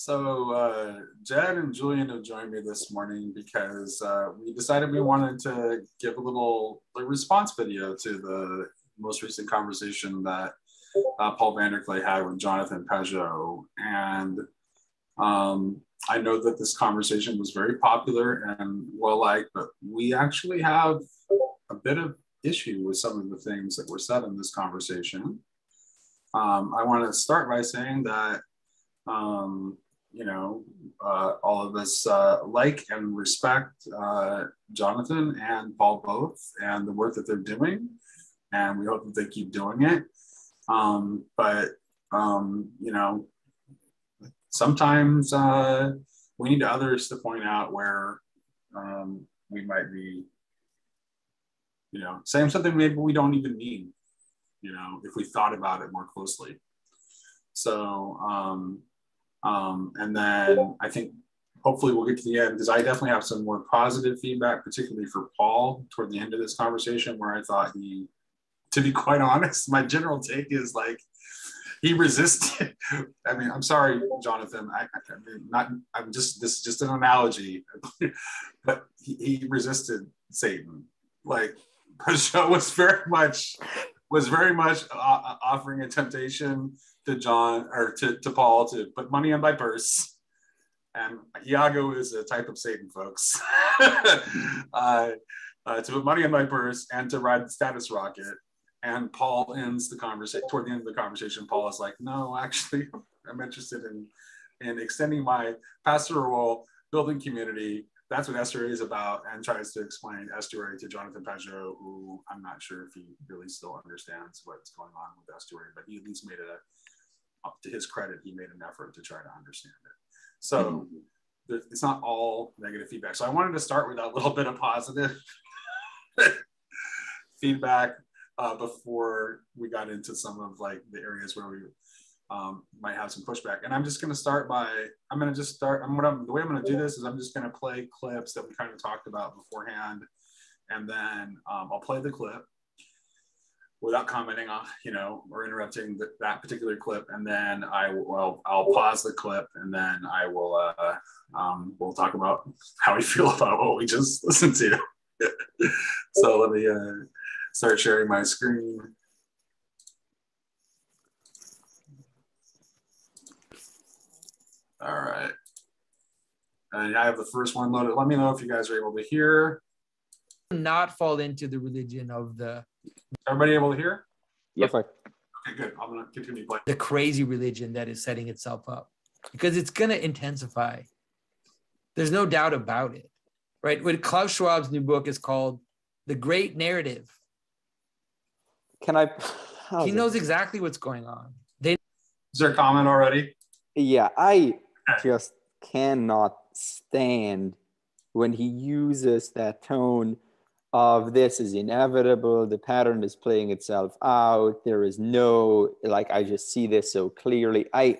So uh, Jed and Julian have joined me this morning because uh, we decided we wanted to give a little like, response video to the most recent conversation that uh, Paul Vanderklay had with Jonathan Pageau. And um, I know that this conversation was very popular and well liked, but we actually have a bit of issue with some of the things that were said in this conversation. Um, I want to start by saying that um, you know, uh, all of us uh, like and respect uh, Jonathan and Paul both and the work that they're doing. And we hope that they keep doing it. Um, but, um, you know, sometimes uh, we need others to point out where um, we might be, you know, saying something maybe we don't even mean, you know, if we thought about it more closely. So, um, um, and then I think hopefully we'll get to the end because I definitely have some more positive feedback, particularly for Paul toward the end of this conversation, where I thought he, to be quite honest, my general take is like he resisted. I mean, I'm sorry, Jonathan. I, I mean, not. I'm just this is just an analogy, but he, he resisted Satan. Like Pageau was very much was very much uh, offering a temptation to John or to, to Paul to put money in my purse. And Iago is a type of Satan, folks. uh, uh, to put money in my purse and to ride the status rocket. And Paul ends the conversation toward the end of the conversation. Paul is like, "No, actually, I'm interested in in extending my pastoral role, building community. That's what estuary is about." And tries to explain estuary to Jonathan Pageau, who I'm not sure if he really still understands what's going on with estuary, but he at least made a to his credit, he made an effort to try to understand it. So mm-hmm. it's not all negative feedback. So I wanted to start with a little bit of positive feedback uh, before we got into some of like the areas where we um, might have some pushback. And I'm just going to start by I'm going to just start. I'm gonna the way I'm going to do this is I'm just going to play clips that we kind of talked about beforehand, and then um, I'll play the clip without commenting on, you know, or interrupting the, that particular clip. And then I will, I'll pause the clip and then I will, uh, um, we'll talk about how we feel about what we just listened to. so let me uh, start sharing my screen. All right. And I have the first one loaded. Let me know if you guys are able to hear. Not fall into the religion of the Everybody able to hear? Yes. Yep. Okay, good. I'm gonna continue playing. The crazy religion that is setting itself up because it's gonna intensify. There's no doubt about it, right? What Klaus Schwab's new book is called "The Great Narrative." Can I? He knows it? exactly what's going on. They. Is there a comment already? Yeah, I just cannot stand when he uses that tone of this is inevitable the pattern is playing itself out there is no like i just see this so clearly i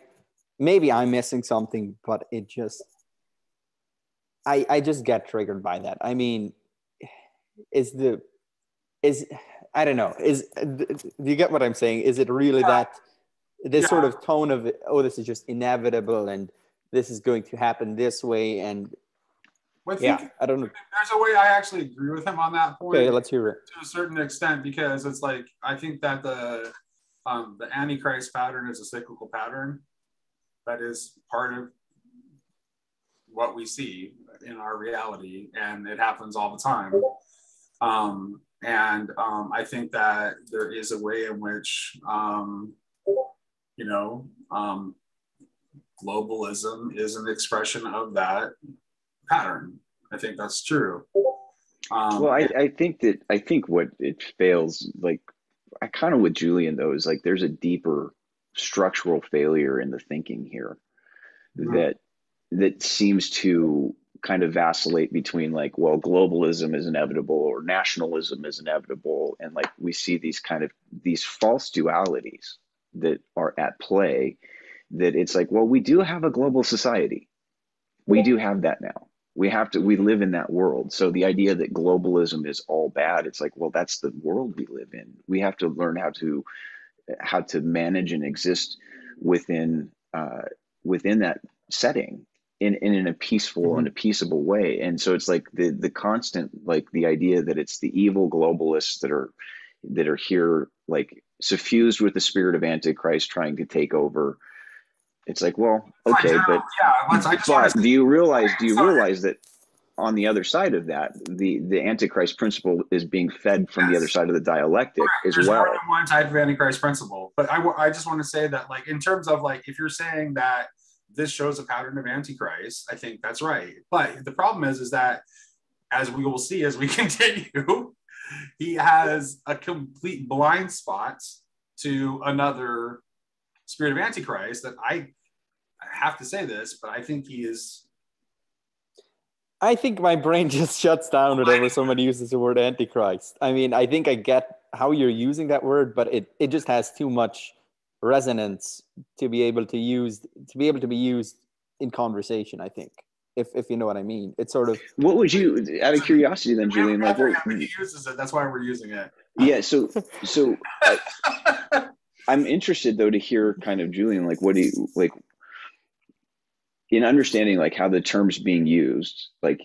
maybe i'm missing something but it just i i just get triggered by that i mean is the is i don't know is do you get what i'm saying is it really yeah. that this yeah. sort of tone of oh this is just inevitable and this is going to happen this way and well, yeah, I don't know. There's a way I actually agree with him on that point. Okay, let's hear it. To a certain extent, because it's like I think that the um, the Antichrist pattern is a cyclical pattern. That is part of what we see in our reality, and it happens all the time. Um, and um, I think that there is a way in which, um, you know, um, globalism is an expression of that pattern. I think that's true. Um, well, I, I think that I think what it fails, like I kind of with Julian though, is like there's a deeper structural failure in the thinking here mm-hmm. that that seems to kind of vacillate between like well globalism is inevitable or nationalism is inevitable and like we see these kind of these false dualities that are at play that it's like well we do have a global society we do have that now we have to we live in that world so the idea that globalism is all bad it's like well that's the world we live in we have to learn how to how to manage and exist within uh, within that setting in, in, in a peaceful mm-hmm. and a peaceable way. And so it's like the the constant like the idea that it's the evil globalists that are that are here like suffused with the spirit of antichrist trying to take over it's like well okay but yeah, but do you realize do you realize that on the other side of that, the the Antichrist principle is being fed from yes. the other side of the dialectic Correct. as There's well. More than one type of Antichrist principle, but I, I just want to say that, like, in terms of like, if you're saying that this shows a pattern of Antichrist, I think that's right. But the problem is, is that as we will see as we continue, he has a complete blind spot to another spirit of Antichrist that I have to say this, but I think he is I think my brain just shuts down whenever somebody uses the word antichrist. I mean, I think I get how you're using that word, but it, it just has too much resonance to be able to use to be able to be used in conversation, I think. If, if you know what I mean, it's sort of. What would you, out of curiosity, then, Julian? Like, what, he uses it. That's why we're using it. Yeah. So, so I, I'm interested though to hear kind of Julian, like, what do you like? In understanding like how the terms being used like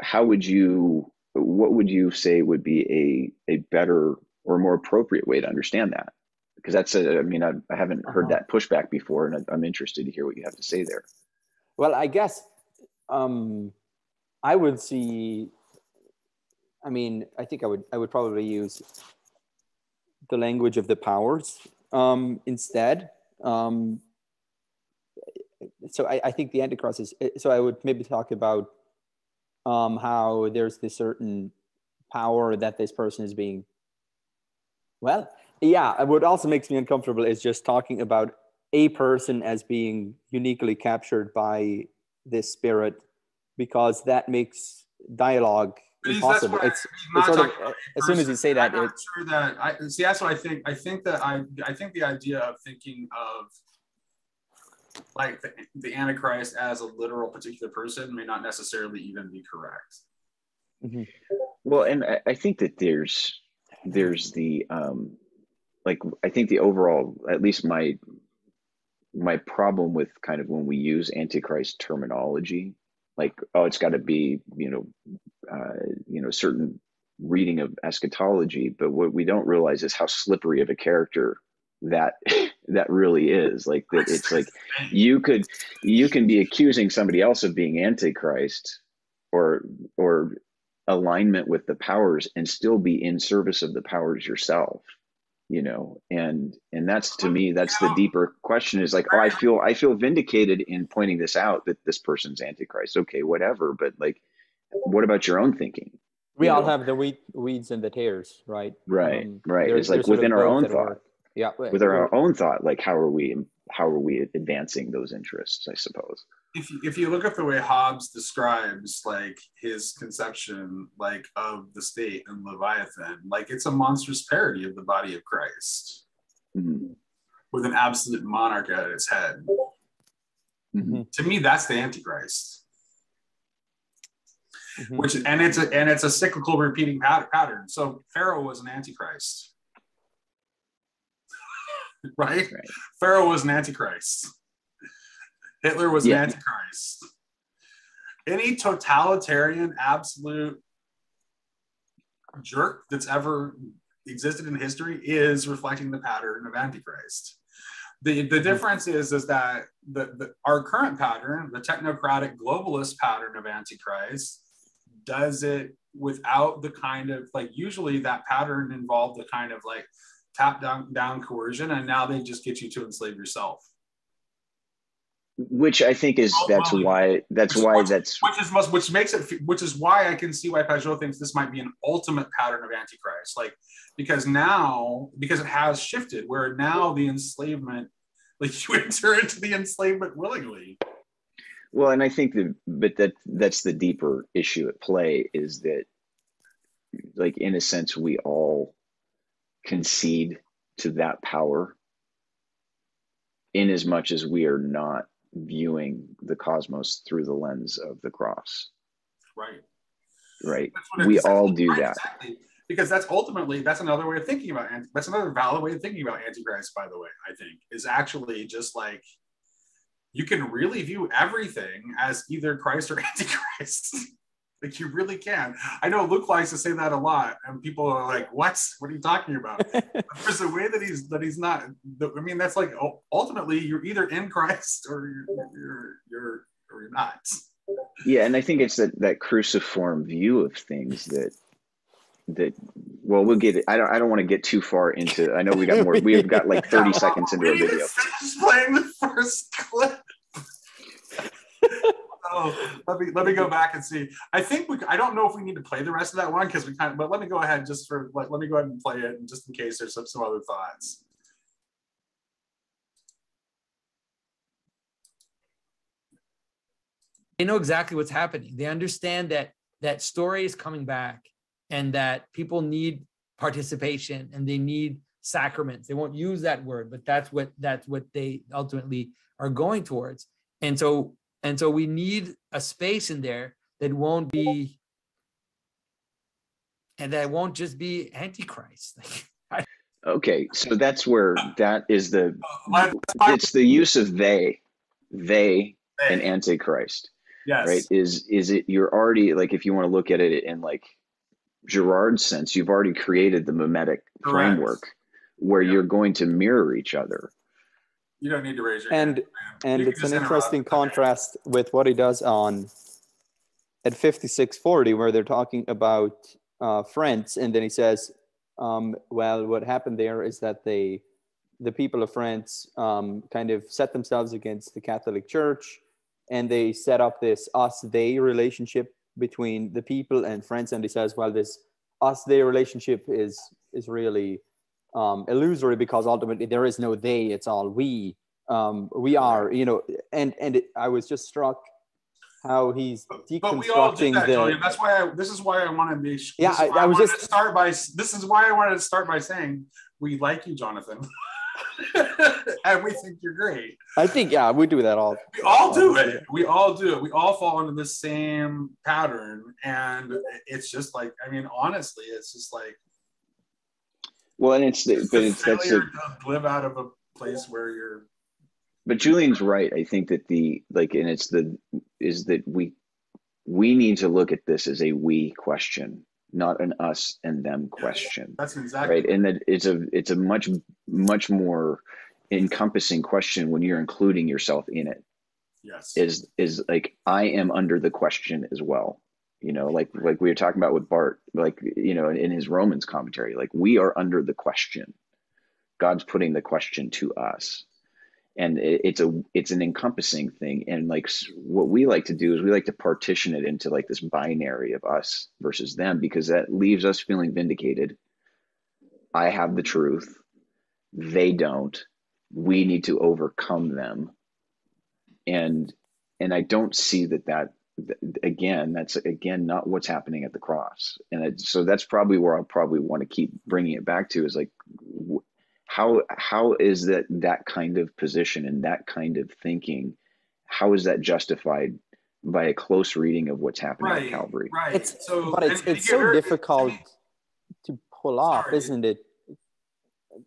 how would you what would you say would be a a better or more appropriate way to understand that? Because that's a i mean i, I haven't heard uh-huh. that pushback before and I, i'm interested to hear what you have to say there. Well i guess um i would see i mean i think i would i would probably use the language of the powers um instead. Um so I, I think the Antichrist is so I would maybe talk about um, how there's this certain power that this person is being. Well, yeah, what also makes me uncomfortable is just talking about a person as being uniquely captured by this spirit, because that makes dialogue impossible. It's, it's sort of as soon as you say that, I'm not sure that I see. That's what I think. I think that I I think the idea of thinking of like the, the Antichrist as a literal particular person may not necessarily even be correct. Mm-hmm. Well, and I, I think that there's there's the um, like I think the overall, at least my my problem with kind of when we use Antichrist terminology, like oh, it's got to be you know uh, you know certain reading of eschatology, but what we don't realize is how slippery of a character that that really is. Like that it's like you could you can be accusing somebody else of being antichrist or or alignment with the powers and still be in service of the powers yourself you know? And and that's to me that's the deeper question is like oh i feel i feel vindicated in pointing this out that this person's antichrist. Okay whatever but like what about your own thinking? We all know? have the weed, weeds and the tares right? Right um, right. it's like within our own thought yeah. with our own thought like how are we how are we advancing those interests i suppose? If you, if you look at the way hobbes describes like his conception like of the state and leviathan like it's a monstrous parody of the body of christ. Mm-hmm. with an absolute monarch at its head. Mm-hmm. to me that's the antichrist. Mm-hmm. which and it's a and it's a cyclical repeating pattern. So pharaoh was an antichrist right? right? Pharaoh was an antichrist. Hitler was yeah. an antichrist. Any totalitarian, absolute jerk that's ever existed in history is reflecting the pattern of antichrist. The, the hmm. difference is, is that the, the, our current pattern, the technocratic globalist pattern of antichrist, does it without the kind of like usually that pattern involved the kind of like top down down coercion, and now they just get you to enslave yourself. Which I think is that's why that's which, why which, that's which is must which makes it which is why I can see why Pageau thinks this might be an ultimate pattern of antichrist, like because now because it has shifted where now the enslavement like you enter into the enslavement willingly. Well, and I think that, but that that's the deeper issue at play is that, like in a sense, we all concede to that power in as much as we are not viewing the cosmos through the lens of the cross. Right. Right. We all do right, that. Exactly. Because that's ultimately that's another way of thinking about that's another valid way of thinking about antichrist, by the way, I think, is actually just like you can really view everything as either Christ or Antichrist. Like you really can. I know Luke likes to say that a lot, and people are like, "What? What are you talking about?" there's a way that he's that he's not. I mean, that's like ultimately you're either in Christ or you're you're, you're or you're not. Yeah, and I think it's that that cruciform view of things that that well we'll get it i don't i don't want to get too far into i know we got more we've got like 30 seconds into a video playing the first clip oh let me let me go back and see. I think we i don't know if we need to play the rest of that one because we kind of but let me go ahead just for like let me go ahead and play it just in case there's some, some other thoughts. They know exactly what's happening. They understand that that story is coming back and that people need participation and they need sacraments they won't use that word but that's what that's what they ultimately are going towards. And so and so we need a space in there that won't be and that won't just be antichrist. Okay so that's where that is the it's the use of they they and antichrist yes. right? Is is it you're already like if you want to look at it in like Girard's sense, you've already created the mimetic Correct. framework where you're going to mirror each other. You don't need to raise your and hand, and it's an interesting contrast with what he does on at 5640 where they're talking about uh, France and then he says um, well what happened there is that they the people of France um, kind of set themselves against the Catholic Church and they set up this us they relationship between the people and France. and he says well this us they relationship is is really um, illusory because ultimately there is no they it's all we um, we are you know and and it, i was just struck how he's deconstructing but we all do that, the Julian. that's why I, this is why i want to be yeah I, I, was just start by this is why i wanted to start by saying we like you jonathan and we think you're great. I think yeah, we do that all. We all do it. We all do it. We all fall into the same pattern, and it's just like I mean, honestly, it's just like. Well, and it's, it's but it's that's a, live out of a place where you're. But Julian's right. I think that the like, and it's the is that we we need to look at this as a we question not an us and them question. That's exactly right. And that it's a it's a much much more encompassing question when you're including yourself in it. Yes. Is is like I am under the question as well. You know, like like we were talking about with Barth, like you know, in, in his Romans commentary, like we are under the question. God's putting the question to us. And it's a it's an encompassing thing. And like what we like to do is we like to partition it into like this binary of us versus them because that leaves us feeling vindicated. I have the truth. They don't. We need to overcome them. And and i don't see that that again that's again not what's happening at the cross and it, so that's probably where i'll probably want to keep bringing it back to is like how how is that that kind of position and that kind of thinking how is that justified by a close reading of what's happening right, at Calvary? Right. It's, so, but it's, it's so difficult to pull off, sorry. isn't it?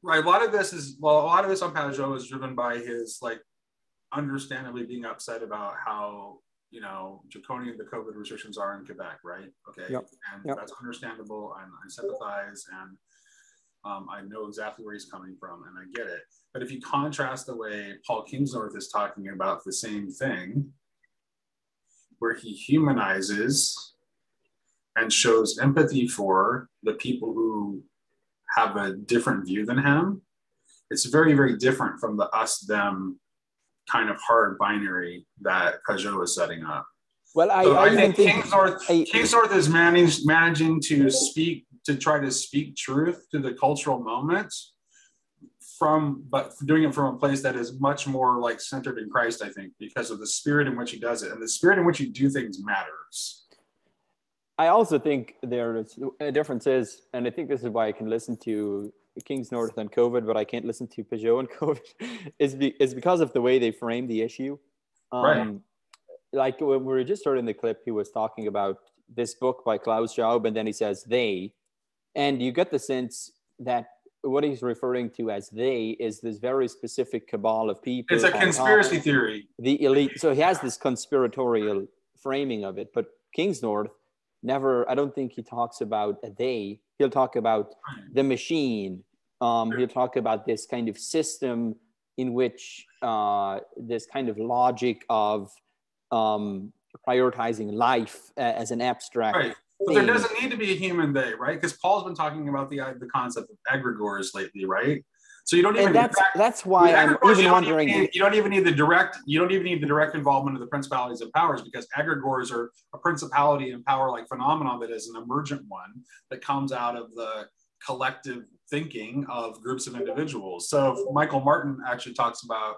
Right. A lot of this is well, a lot of this on Pageau is driven by his like understandably being upset about how you know draconian the COVID restrictions are in Quebec, right? Okay, yep. and yep. that's understandable, and I sympathize, and um, I know exactly where he's coming from and I get it. But if you contrast the way Paul Kingsnorth is talking about the same thing, where he humanizes and shows empathy for the people who have a different view than him, it's very, very different from the us them kind of hard binary that Pageau is setting up. Well, I, so I, I think, think Kingsnorth, I, Kingsnorth is managed, managing to speak to try to speak truth to the cultural moment from but doing it from a place that is much more like centered in Christ, I think, because of the spirit in which he does it. And the spirit in which you do things matters. I also think there's a difference is, and I think this is why I can listen to Kingsnorth and COVID, but I can't listen to Pageau and COVID, is, be, is because of the way they frame the issue. Um, right. Like when we were just starting the clip, he was talking about this book by Klaus Schwab, and then he says they, and you get the sense that what he's referring to as they is this very specific cabal of people. It's a conspiracy theory. The elite. So he has this conspiratorial framing of it, but Kingsnorth never. I don't think he talks about a day He'll talk about the machine. Um, he'll talk about this kind of system in which uh, this kind of logic of um, prioritizing life as an abstract. Right. But there doesn't need to be a human they, right? Because Paul's been talking about the the concept of egregores lately, right? So you don't even. And that's fact, that's why I'm even wondering. Even need, you don't even need the direct. You don't even need the direct involvement of the principalities and powers because egregores are a principality and power like phenomenon that is an emergent one that comes out of the collective thinking of groups of individuals. So Michael Martin actually talks about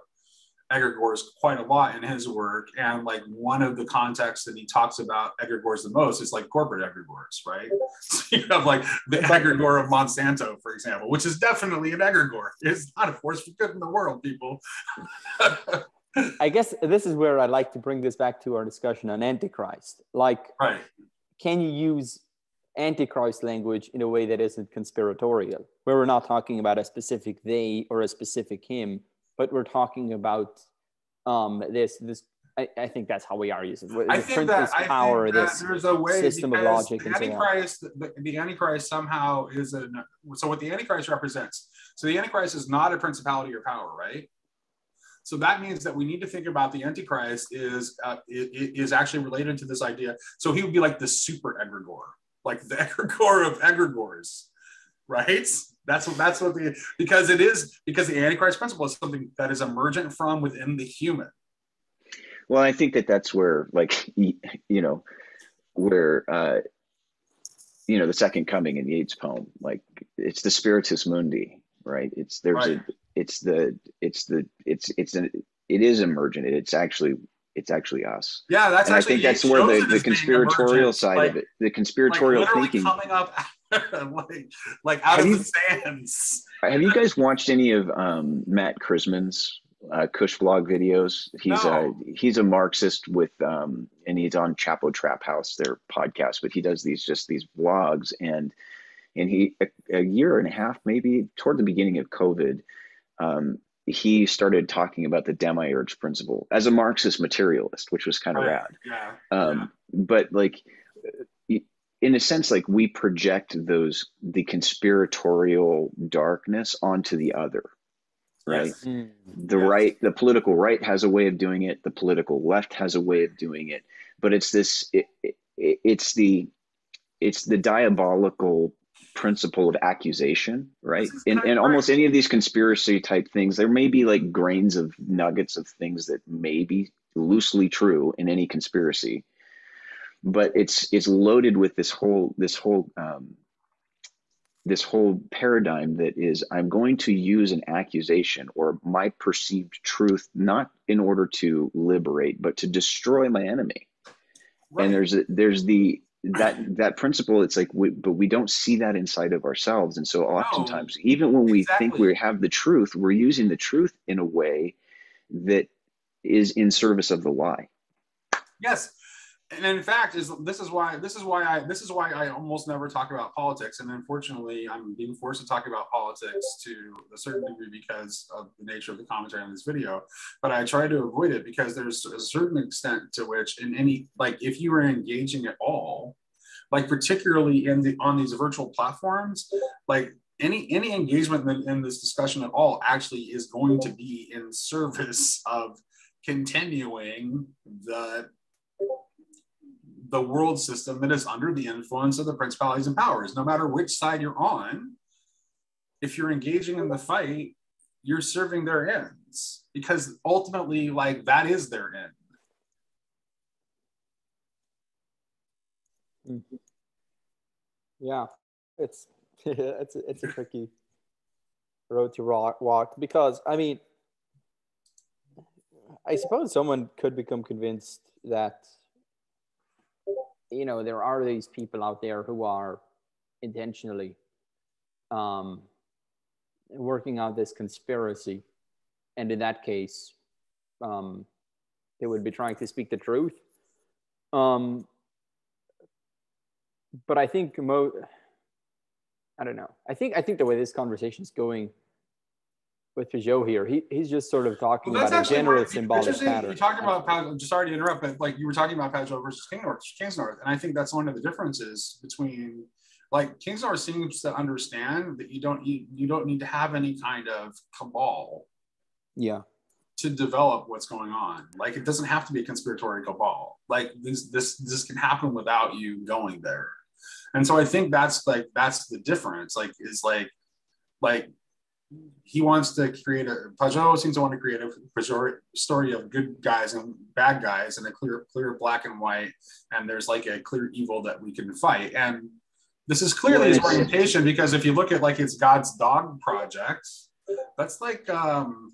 egregores quite a lot in his work. And like one of the contexts that he talks about egregores the most is like corporate egregores, right? So you have like the egregore of Monsanto, for example, which is definitely an egregore. It's not a force for good in the world, people. I guess this is where I'd like to bring this back to our discussion on Antichrist. Like, right. can you use Antichrist language in a way that isn't conspiratorial, where we're not talking about a specific they or a specific him, but we're talking about um, this this. I, I think that's how we are using it. I think that, power, I think that there's a way system of logic. The Antichrist, so the, the, Antichrist somehow is a so what the Antichrist represents. So the Antichrist is not a principality or power, right? So that means that we need to think about the Antichrist is uh, is actually related to this idea. So he would be like the super egregore, like the egregore of egregores, right? That's what that's what the because it is because the Antichrist principle is something that is emergent from within the human. Well, I think that that's where, like, you know, where, uh, you know, the second coming in Yeats' poem, like, it's the spiritus mundi, right? It's there's right. a, it's the, it's the, it's it's an, it is emergent. It's actually it's actually us. Yeah, that's and actually. I think that's where the, the conspiratorial side like, of it, the conspiratorial like thinking, coming up like, like out have of you, the sands. have you guys watched any of um, Matt Christman's uh, Cushvlog videos? He's no. a he's a Marxist with um, and he's on Chapo Trap House, their podcast, but he does these just these vlogs and and he a, a year and a half maybe toward the beginning of COVID. Um, he started talking about the demiurge principle as a Marxist materialist, which was kind of rad. Yeah. Um, yeah. But like in a sense like we project those the conspiratorial darkness onto the other right yes. Mm. the yes. right the political right has a way of doing it the political left has a way of doing it but it's this it, it, it's the it's the diabolical principle of accusation right and, in almost any of these conspiracy type things there may be like grains of nuggets of things that may be loosely true in any conspiracy but it's it's loaded with this whole this whole um, this whole paradigm that is i'm going to use an accusation or my perceived truth not in order to liberate but to destroy my enemy right. and there's a, there's the that that principle it's like we, but we don't see that inside of ourselves and so oftentimes no, even when we exactly. think we have the truth we're using the truth in a way that is in service of the lie yes and in fact is this is why this is why i this is why i almost never talk about politics. And unfortunately i'm being forced to talk about politics to a certain degree because of the nature of the commentary on this video. But i try to avoid it because there's a certain extent to which in any like if you are engaging at all like particularly in the on these virtual platforms like any any engagement in, in this discussion at all actually is going to be in service of continuing the the world system that is under the influence of the principalities and powers. No matter which side you're on, if you're engaging in the fight, you're serving their ends because ultimately, like that is their end. Mm-hmm. Yeah, it's it's it's a tricky road to walk because I mean, I suppose someone could become convinced that you know, there are these people out there who are intentionally um, working out this conspiracy. And in that case, um, they would be trying to speak the truth. Um, but I think mo- I don't know. I think I think the way this conversation is going with Pageau here, he, he's just sort of talking Well, about a general what- symbolic pattern. You talked about Pageau, just sorry to interrupt, but like you were talking about Pageau versus Kingsnorth, Kings North, and I think that's one of the differences between like Kingsnorth seems to understand that you don't you, you don't need to have any kind of cabal Yeah. to develop what's going on. Like it doesn't have to be a conspiratorial cabal. Like this this this can happen without you going there. And so I think that's like that's the difference. Like is like like he wants to create a Pageau seems to want to create a Pageau story of good guys and bad guys and a clear clear black and white and there's like a clear evil that we can fight and this is clearly his orientation because if you look at like it's God's dog project that's like um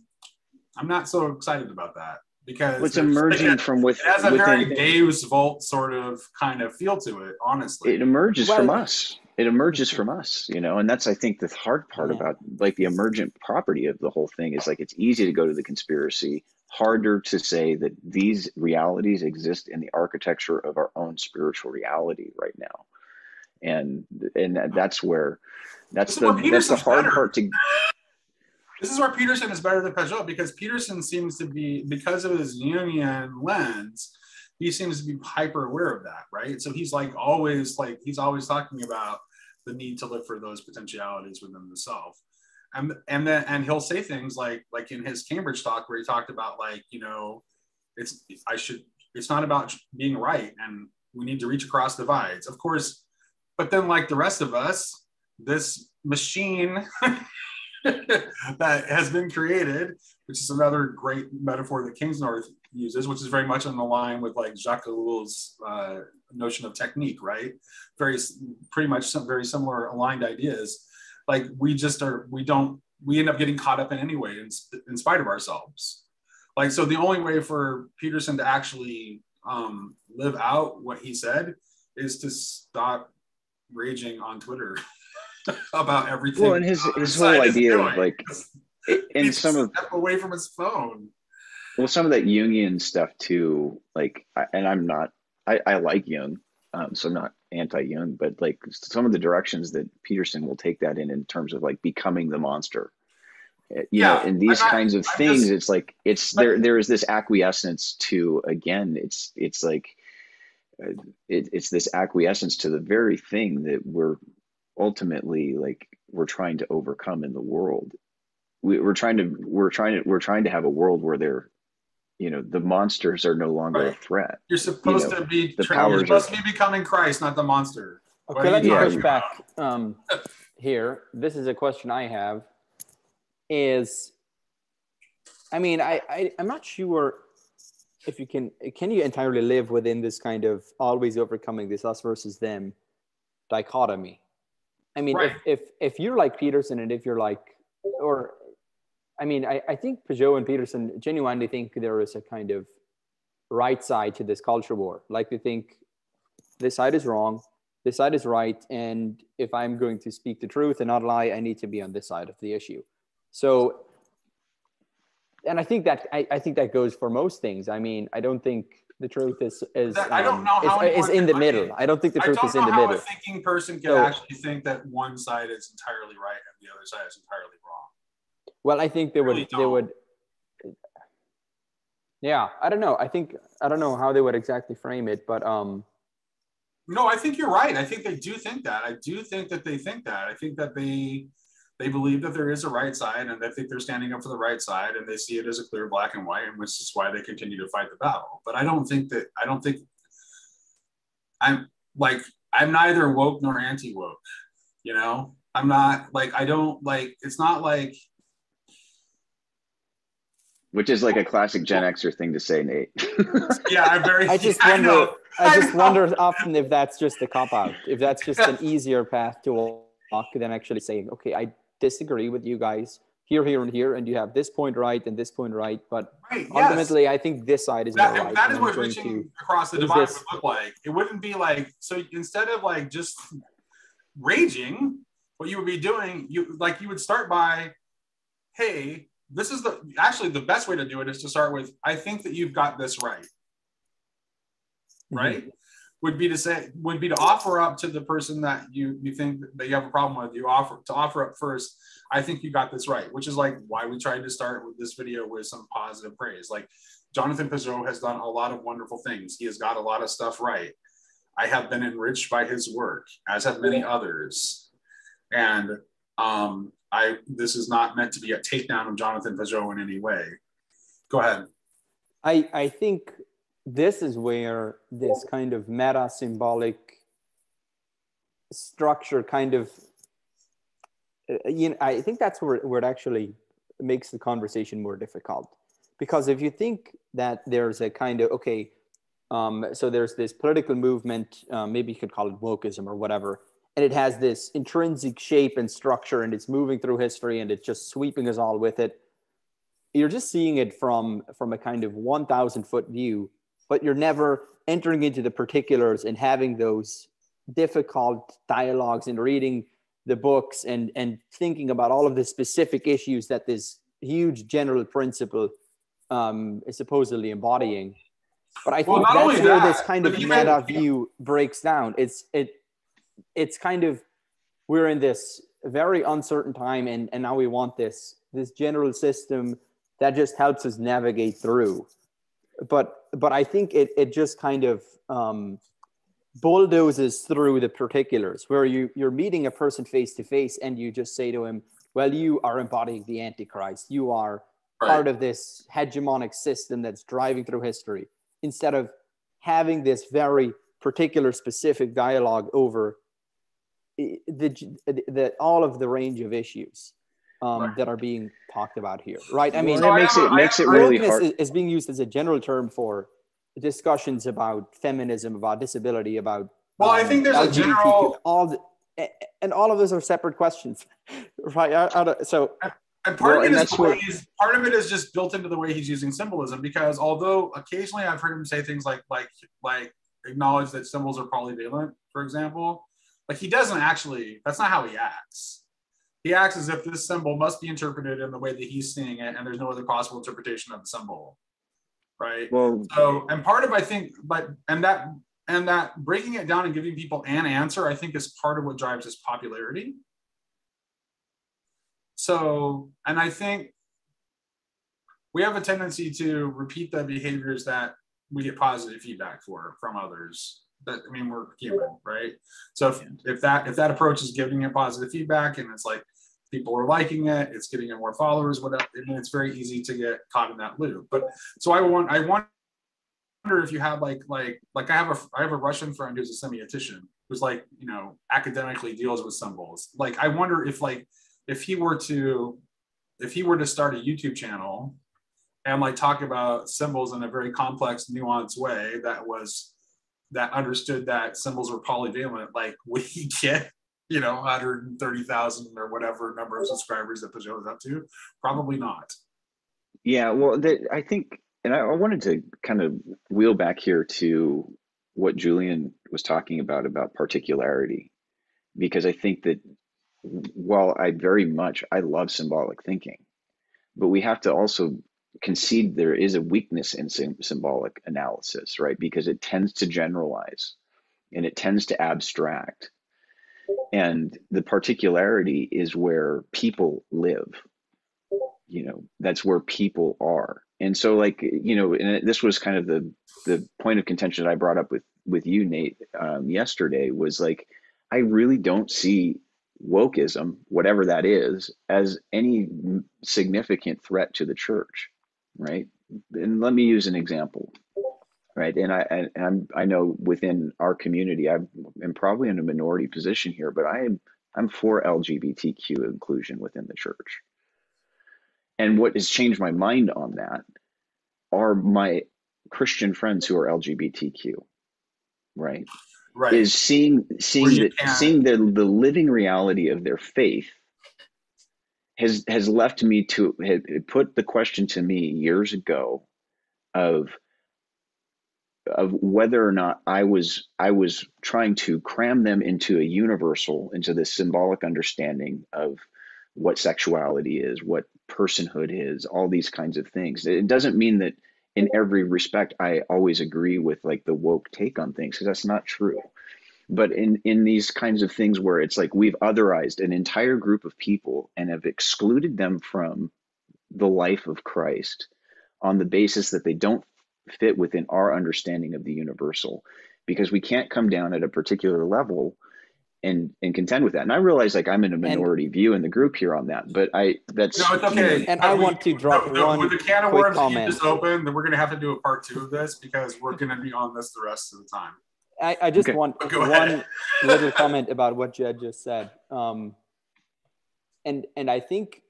I'm not so excited about that because What's there's- emerging it from with, has a very within Dave's Vault sort of kind of feel to it, honestly. it emerges Well- from us. It emerges mm-hmm. from us, you know, and that's I think the hard part Yeah. about like the emergent property of the whole thing is like it's easy to go to the conspiracy, harder to say that these realities exist in the architecture of our own spiritual reality right now. And and that's where that's the where that's the hard better. part to this is where Peterson is better than Pageau because Peterson seems to be, because of his Jungian lens, he seems to be hyper aware of that, right? So he's like always like he's always talking about the need to look for those potentialities within the self. And and then and he'll say things like like in his Cambridge talk where he talked about like, you know, it's I should it's not about being right and we need to reach across divides. Of course, but then like the rest of us, this machine that has been created, which is another great metaphor that Kingsnorth uses, which is very much on the line with like Jacques Ellul's uh, notion of technique, right? Very, pretty much some very similar aligned ideas. Like we just are, we don't, we end up getting caught up in anyway, in, in spite of ourselves. Like, so the only way for Peterson to actually um, live out what he said is to stop raging on Twitter about everything. well and his his whole idea of like He and needs to some of step away from his phone. Well, some of that Jungian stuff too, like, I- and I'm not, I, I like Jung, um, so I'm not anti-Jung, but like some of the directions that Peterson will take that in, in terms of like becoming the monster. Uh, You Yeah, know, in these not- kinds of I'm things, just- it's like it's but- there. There is this acquiescence to again. It's it's like uh, it, it's this acquiescence to the very thing that we're ultimately like we're trying to overcome in the world we, we're trying to we're trying to we're trying to have a world where they're you know the monsters are no longer a threat You're supposed know, to be the tra- you're powers supposed are- to be becoming Christ, not the monster. Okay, let you me Yeah. push back um, here. This is a question I have. Is, I mean, I, I I'm not sure if you can can you entirely live within this kind of always overcoming this us versus them dichotomy. I mean, Right. if, if if you're like Peterson and if you're like, or, I mean, I, I think Pageau and Peterson genuinely think there is a kind of right side to this culture war. Like they think this side is wrong, this side is right, and if I'm going to speak the truth and not lie, I need to be on this side of the issue. So, and I think that I, I think that goes for most things. I mean, I don't think the truth is is That- I don't um, know how is, is in the middle. I don't think the truth is in the how middle. a thinking person can So- actually think that one side is entirely right and the other side is entirely wrong. Well, I think they would really they would Yeah, I don't know. I think I don't know how they would exactly frame it, but um No, I think you're right. I think they do think that. I do think that they think that. I think that they they believe that there is a right side and they think they're standing up for the right side and they see it as a clear black and white and which is why they continue to fight the battle. But I don't think that I don't think I'm like I'm neither woke nor anti woke. You know, I'm not like I don't like it's not like which is like a classic gen xer thing to say nate yeah, I'm very I just I wonder know. I I just know. wonder often if that's just a cop out, if that's just an easier path to walk than actually saying, okay, I disagree with you guys here, here, and here, and you have this point right and this point right, but Right, yes. ultimately, I think this side is that, more right. that and what going reaching to- across the divide this- would look like. It wouldn't be like so instead of like just raging, what you would be doing, you like you would start by, hey, this is the actually the best way to do it is to start with, I think that you've got this right. Mm-hmm. Right? would be to say would be to offer up to the person that you you think that you have a problem with you offer to offer up first i think you got this right which is like why we tried to start with this video with some positive praise like jonathan pageau has done a lot of wonderful things he has got a lot of stuff right i have been enriched by his work as have many others and um i this is not meant to be a takedown of jonathan pageau in any way. Go ahead. I i think this is where this kind of meta symbolic structure kind of uh, you know i think that's where, where it actually makes the conversation more difficult. Because if you think that there's a kind of okay um, so there's this political movement uh, maybe you could call it wokeism or whatever and it has this intrinsic shape and structure and it's moving through history and it's just sweeping us all with it you're just seeing it from from a kind of 1000 foot view but you're never entering into the particulars and having those difficult dialogues and reading the books and and thinking about all of the specific issues that this huge general principle um, is supposedly embodying. But I think well, that's where that, this kind of meta view breaks down. It's it it's kind of we're in this very uncertain time and, and now we want this this general system that just helps us navigate through but but I think it it just kind of um, bulldozes through the particulars where you you're meeting a person face to face and you just say to him, "Well, you are embodying the Antichrist. You are right. part of this hegemonic system that's driving through history." Instead of having this very particular specific dialogue over the, the, the all of the range of issues um, right. that are being talked about here, right? I mean, that makes it makes it really hard. Is, is being used as a general term for discussions about feminism, about disability, about well, um, I think there's LGBTQ, a general all the, and all of those are separate questions, right? I, I so. And part well, of it is what, part of it is just built into the way he's using symbolism because although occasionally I've heard him say things like like like acknowledge that symbols are polyvalent, for example, like he doesn't actually. That's not how he acts he acts as if this symbol must be interpreted in the way that he's seeing it, and there's no other possible interpretation of the symbol. Right. Well, so and part of I think, but and that and that breaking it down and giving people an answer, I think, is part of what drives his popularity. So, and I think we have a tendency to repeat the behaviors that we get positive feedback for from others that I mean we're human, right? So if, if that if that approach is giving you positive feedback and it's like people are liking it, it's getting you more followers, whatever, I mean, it's very easy to get caught in that loop. But so I want I wonder if you have like like like I have a I have a Russian friend who's a semiotician who's like you know academically deals with symbols. Like I wonder if like if he were to if he were to start a YouTube channel and like talk about symbols in a very complex, nuanced way that was that understood that symbols were polyvalent, like would he get, you know, 130,000 or whatever number of subscribers that Pageau is up to? Probably not. Yeah, well, the, I think, and I, I wanted to kind of wheel back here to what Julian was talking about about particularity, because I think that while I very much I love symbolic thinking, but we have to also concede there is a weakness in symbolic analysis, right? Because it tends to generalize and it tends to abstract. And the particularity is where people live. You know, that's where people are. And so, like, you know, and this was kind of the the point of contention that I brought up with with you, Nate, um, yesterday was like, I really don't see wokeism, whatever that is, as any significant threat to the church right? And let me use an example, right? And I and I'm I know within our community, I am probably in a minority position here, but I am I'm for LGBTQ inclusion within the church. And what has changed my mind on that are my Christian friends who are LGBTQ, right? Right. Is seeing seeing the seeing the the living reality of their faith has has left me to put the question to me years ago of of whether or not I was I was trying to cram them into a universal into this symbolic understanding of what sexuality is, what personhood is, all these kinds of things. It doesn't mean that in every respect I always agree with like the woke take on things because that's not true. But in in these kinds of things where it's like we've otherized an entire group of people and have excluded them from the life of Christ on the basis that they don't fit within our understanding of the universal because we can't come down at a particular level and and contend with that. And I realize like I'm in a minority and, view in the group here on that, but I that's no, it's okay. And I we, want to drop the, one with the can of worms comment. just open, then we're gonna have to do a part two of this because we're gonna be on this the rest of the time. I, I just okay. want one little comment about what Jed just said. Um, and and I think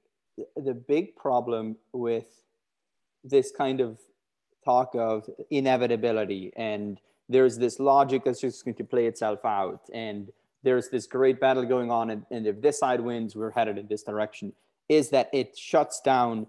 the big problem with this kind of talk of inevitability and there's this logic that's just going to play itself out and there's this great battle going on and, and if this side wins we're headed in this direction is that it shuts down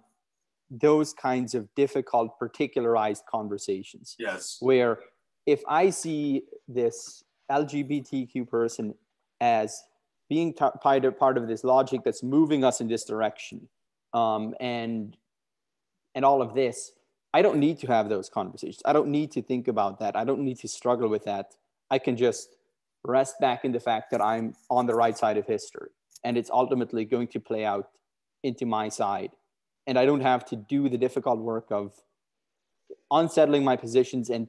those kinds of difficult particularized conversations yes where if i see this lgbtq person as being t- part, of, part of this logic that's moving us in this direction. Um, and and all of this i don't need to have those conversations. I don't need to think about that. I don't need to struggle with that. I can just rest back in the fact that I'm on the right side of history and it's ultimately going to play out into my side. And I don't have to do the difficult work of unsettling my positions and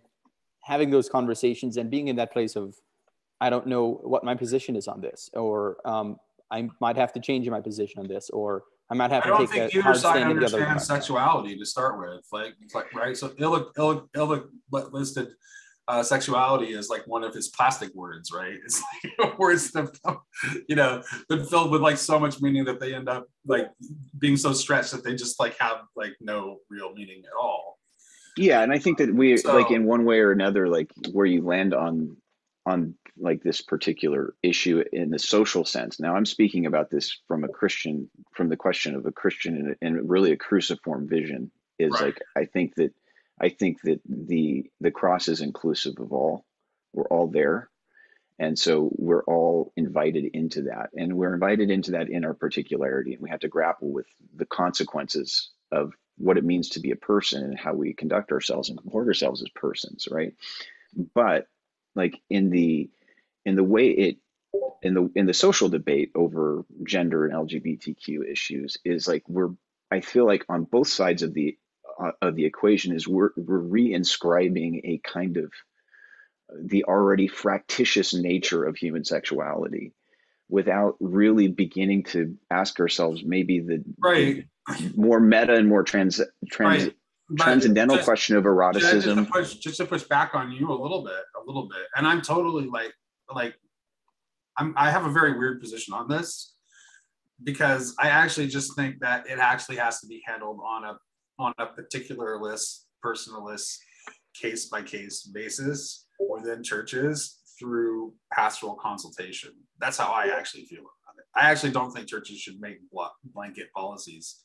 having those conversations and being in that place of, I don't know what my position is on this, or um, I might have to change my position on this, or I might have to I don't take think either side understands sexuality to start with. Like, like right, so ill, Ill, Ill listed uh, sexuality is like one of his plastic words, right? It's like words that you know been filled with like so much meaning that they end up like being so stretched that they just like have like no real meaning at all. Yeah, and I think that we so, like in one way or another, like where you land on on like this particular issue in the social sense. Now I'm speaking about this from a Christian, from the question of a Christian and, and really a cruciform vision is right. like I think that I think that the the cross is inclusive of all. We're all there. And so we're all invited into that. And we're invited into that in our particularity. And we have to grapple with the consequences of what it means to be a person and how we conduct ourselves and comport ourselves as persons, right? But like in the in the way it in the in the social debate over gender and LGBTQ issues is like we're I feel like on both sides of the uh, of the equation is we're, we're reinscribing a kind of the already fractious nature of human sexuality without really beginning to ask ourselves maybe the, right. More meta and more trans, trans right. transcendental just, question of eroticism. Just to, push, just to push back on you a little bit, a little bit, and I'm totally like like I'm I have a very weird position on this because I actually just think that it actually has to be handled on a on a particular list, personalist, case by case basis within churches through pastoral consultation. That's how I actually feel about it. I actually don't think churches should make blanket policies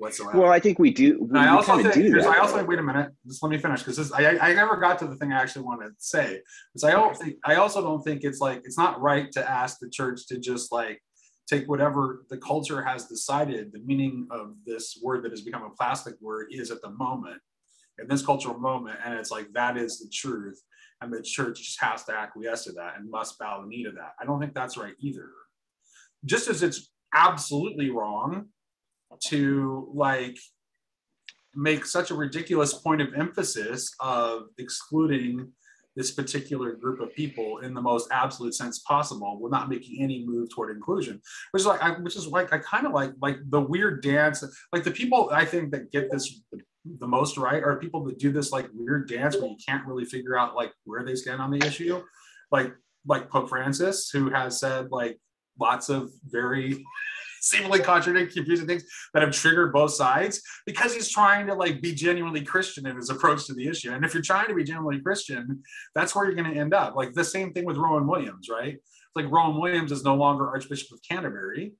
whatsoever. Well, I think we do. We, I also think, do that, I also think, wait a minute, just let me finish because I, I never got to the thing I actually want to say. Because I don't think I also don't think it's like it's not right to ask the church to just like take whatever the culture has decided the meaning of this word that has become a plastic word is at the moment in this cultural moment and it's like that is the truth and the church just has to acquiesce to that and must bow the knee to that i don't think that's right either just as it's absolutely wrong to like make such a ridiculous point of emphasis of excluding this particular group of people in the most absolute sense possible we're not making any move toward inclusion which is like I, which is like i kind of like like the weird dance like the people i think that get this the most right are people that do this like weird dance where you can't really figure out like where they stand on the issue. Like like pope francis who has said like lots of very seemingly contradicting, confusing things that have triggered both sides because he's trying to like be genuinely Christian in his approach to the issue. And if you're trying to be genuinely Christian, that's where you're going to end up. Like the same thing with Rowan Williams, right? Like Rowan Williams is no longer Archbishop of Canterbury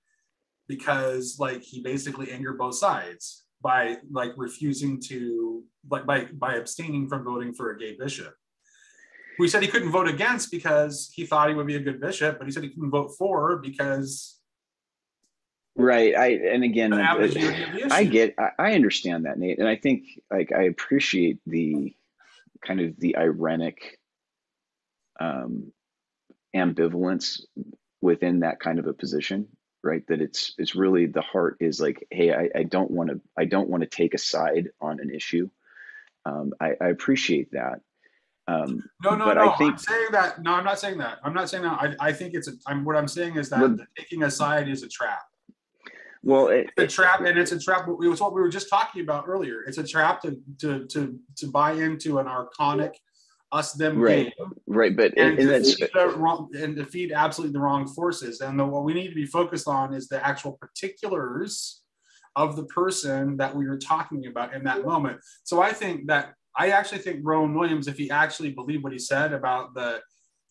because like he basically angered both sides by like refusing to like by by abstaining from voting for a gay bishop we said he couldn't vote against because he thought he would be a good bishop, but he said he couldn't vote for because Right. I and again, uh, ambiguity of the I get, I, I understand that, Nate, and I think like I appreciate the kind of the ironic um, ambivalence within that kind of a position, right? That it's it's really the heart is like, hey, I, I don't want to, I don't want to take a side on an issue. Um, I, I appreciate that. Um, No, no, but no. I think I'm saying that. No, I'm not saying that. I'm not saying that. I, I think it's a. I'm what I'm saying is that Well- taking a side is a trap. Well, it, It's a trap, and it's a trap. It was what we were just talking about earlier. It's a trap to to to to buy into an archonic us them Right. game right, but and, and, and that's wrong and defeat absolutely the wrong forces. And the, what we need to be focused on is the actual particulars of the person that we were talking about in that moment. So I think that I actually think Rowan Williams, if he actually believed what he said about the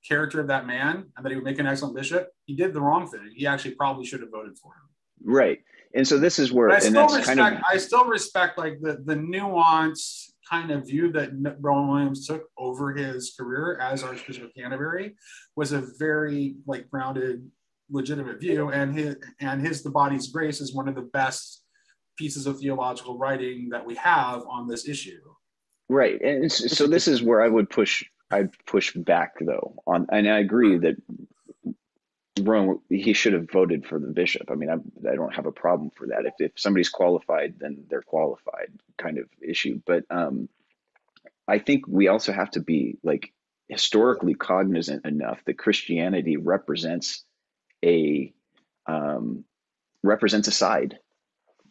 character of that man and that he would make an excellent bishop, he did the wrong thing. He actually probably should have voted for him. Right. And so this is where, I still respect. kind of I still respect like the the nuanced kind of view that Rowan Williams took over his career as Archbishop of Canterbury was a very like grounded, legitimate view, and his and his The Body's Grace is one of the best pieces of theological writing that we have on this issue. Right. And so this is where I would push I'd push back though on and I agree that Rowan he should have voted for the bishop. I mean I I don't have a problem for that. If if somebody's qualified then they're qualified kind of issue. But um I think we also have to be like historically cognizant enough that Christianity represents a um represents a side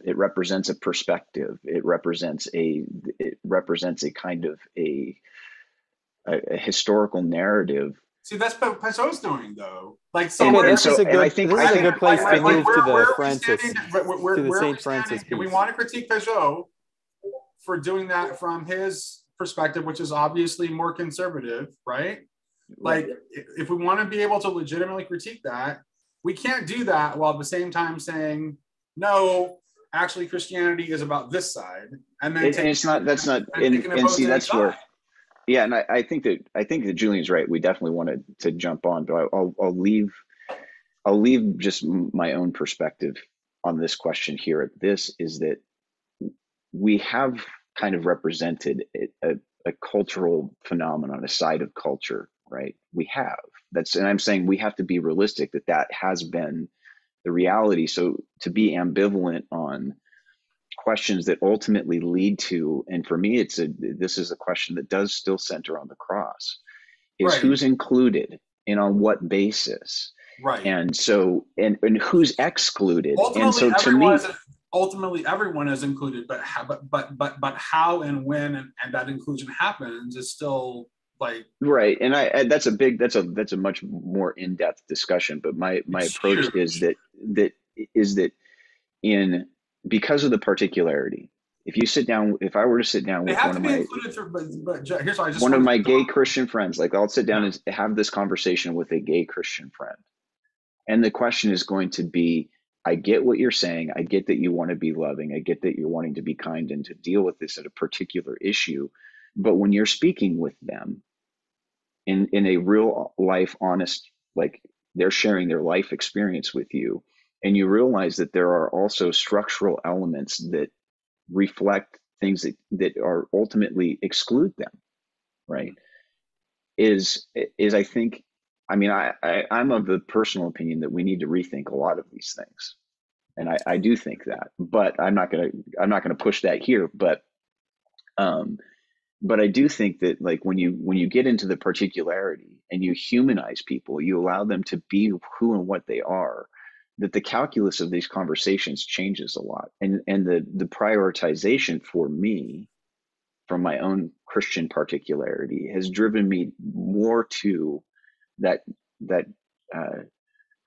it represents a perspective it represents a it represents a kind of a a, a historical narrative See, that's what Pageau's doing though. Like so, And- this so- is a good. I think- this I is a think- good place like- to like, move where- to where the are we Francis. standing- where- where- to the we Saint Francis standing? If we want to critique Pageau for doing that from his perspective, which is obviously more conservative, right? Like, if if we want to be able to legitimately critique that, we can't do that while at the same time saying, no, actually, Christianity is about this side, and then and, take- and it's not that's not and and, and see that's where side. Yeah and I, I think that i think that julian's right. We definitely wanted to jump on but I, I'll, I'll leave i'll leave just my own perspective on this question here. At this is that we have kind of represented a, a cultural phenomenon a side of culture right? We have. That's and i'm saying we have to be realistic that that has been the reality. So to be ambivalent on questions that ultimately lead to and for me it's a this is a question that does still center on the cross is Right. who's included and on what basis right. and so and and who's excluded ultimately, and so to everyone me is ultimately everyone is included, but how, but but but but how and when and, and that inclusion happens is still like right and I, I that's a big that's a that's a much more in-depth discussion but my my approach huge. is that that is that in because of the particularity if you sit down if i were to sit down they with one of my included. But, but here's I just one of my gay Christian friends, like I'll sit down and have this conversation with a gay Christian friend. And the question is going to be I get what you're saying. I get that you want to be loving. I get that you're wanting to be kind and to deal with this at a particular issue. But when you're speaking with them in, in a real uh, life, honest, like they're sharing their life experience with you, and you realize that there are also structural elements that reflect things that, that are ultimately exclude them right? Is is i think i mean I, I i'm of the personal opinion that we need to rethink a lot of these things. And i i do think that but i'm not gonna i'm not gonna push that here but um but i do think that like when you when you get into the particularity and you humanize people you allow them to be who and what they are that the calculus of these conversations changes a lot and and the the prioritization for me from my own christian particularity has driven me more to that that uh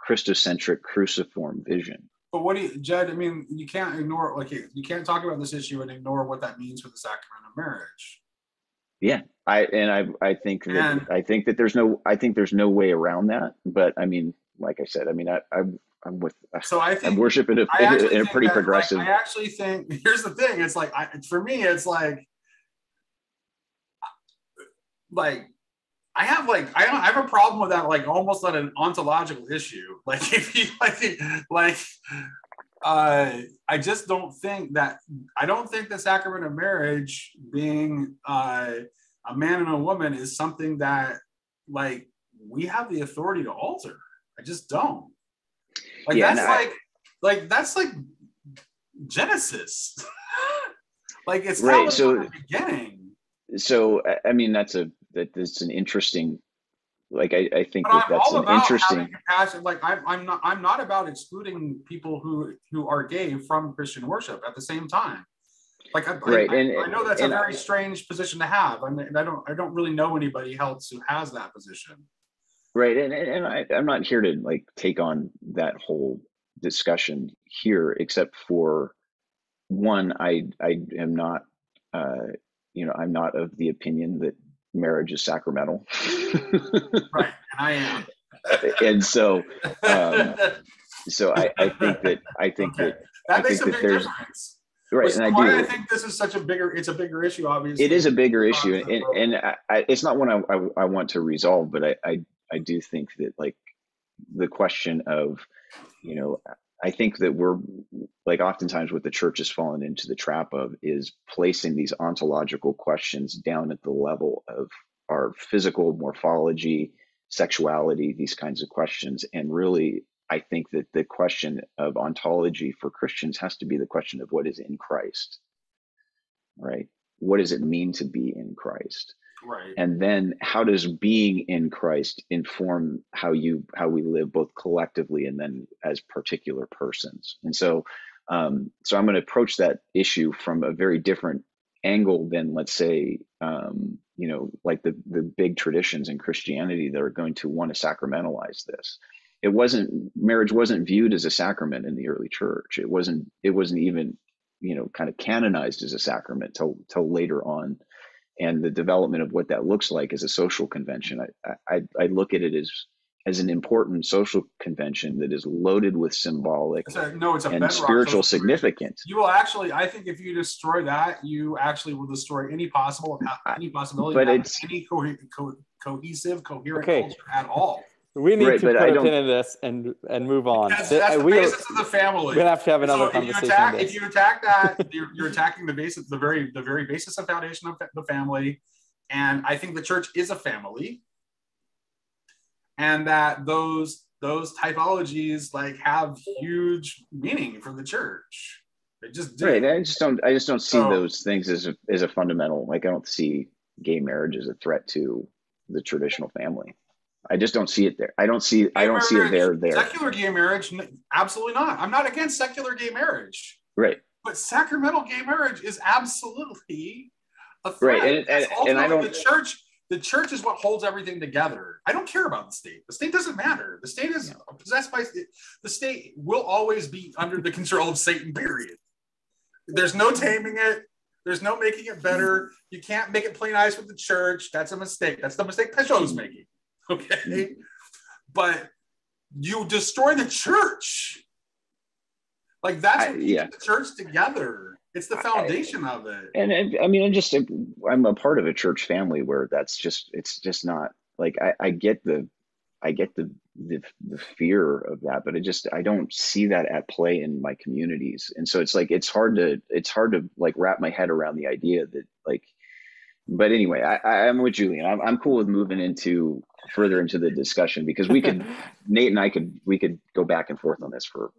christocentric cruciform vision But what do you, Jed? I mean, you can't ignore like you can't talk about this issue and ignore what that means for the sacrament of marriage. yeah i and i i think that And- i think that there's no i think there's no way around that but i mean like i said i mean i i'm i'm with So I think worship in a, I actually in a pretty that, like, progressive I actually think here's the thing. It's like I, for me, it's like like I have like I, don't, I have a problem with that like almost on an ontological issue. Like if you like like uh, I just don't think that I don't think the sacrament of marriage being uh, a man and a woman is something that like we have the authority to alter. I just don't. Like yeah, that's like like that's like Genesis. like it's right. So beginning. So I mean that's a that that's an interesting like I, I think that that's an interesting compassion. Like I'm, I'm not I'm not about excluding people who who are gay from Christian worship at the same time. Like I, right. I, and, I know that's a very I, strange position to have. I mean, I don't I don't really know anybody else who has that position. Right, and and I, I'm not here to like take on that whole discussion here, except for one, I I am not, uh, you know, I'm not of the opinion that marriage is sacramental. right, I am. and so, um, so I, I think that I think okay. that that I makes a big difference. Right, Which and I do. I think this is such a bigger. It's a bigger issue, obviously. It is a bigger issue, and and, and I, it's not one I, I, I want to resolve, but I, I I do think that like the question of, you know, I think that we're like oftentimes what the church has fallen into the trap of is placing these ontological questions down at the level of our physical morphology, sexuality, these kinds of questions. And really, I think that the question of ontology for Christians has to be the question of what is in Christ, right? What does it mean to be in Christ? Right. And then how does being in Christ inform how you how we live both collectively and then as particular persons? And so um, so I'm going to approach that issue from a very different angle than let's say um, you know like the the big traditions in Christianity that are going to want to sacramentalize this. It wasn't marriage wasn't viewed as a sacrament in the early church. It wasn't it wasn't even you know kind of canonized as a sacrament till till later on and the development of what that looks like as a social convention. I, I, I look at it as as an important social convention that is loaded with symbolic a, no, it's a and spiritual significance. You will actually, I think, if you destroy that, you actually will destroy any possible any possibility but it's, any co- co- cohesive, coherent okay. culture at all. We need right, to put a pin in this and and move on. That's, that's the we basis of the family. We have to have another so conversation. If you attack, if you attack that, you're, you're, attacking the basis, the very the very basis and foundation of the family. And I think the church is a family, and that those those typologies like have huge meaning for the church. They just do. Right. I just don't. I just don't see so, those things as a, as a fundamental. Like I don't see gay marriage as a threat to the traditional family. I just don't see it there. I don't see. Gay I don't marriage, see it there. There. Secular gay marriage, absolutely not. I'm not against secular gay marriage. Right. But sacramental gay marriage is absolutely a threat. Right. And, and, and I don't. The church. The church is what holds everything together. I don't care about the state. The state doesn't matter. The state is possessed by. The state will always be under the control of Satan. Period. There's no taming it. There's no making it better. You can't make it play nice with the church. That's a mistake. That's the mistake Pageau's making. Okay. But you destroy the church. Like that's what I, yeah. the church together. It's the foundation I, of it. And, and, I mean, I'm just I'm a part of a church family where that's just it's just not like I, I get the I get the, the the fear of that, but it just I don't see that at play in my communities, and so it's like it's hard to it's hard to like wrap my head around the idea that like. But anyway, I, I'm with Julian. I'm I'm cool with moving into further into the discussion because we could Nate and I could we could go back and forth on this for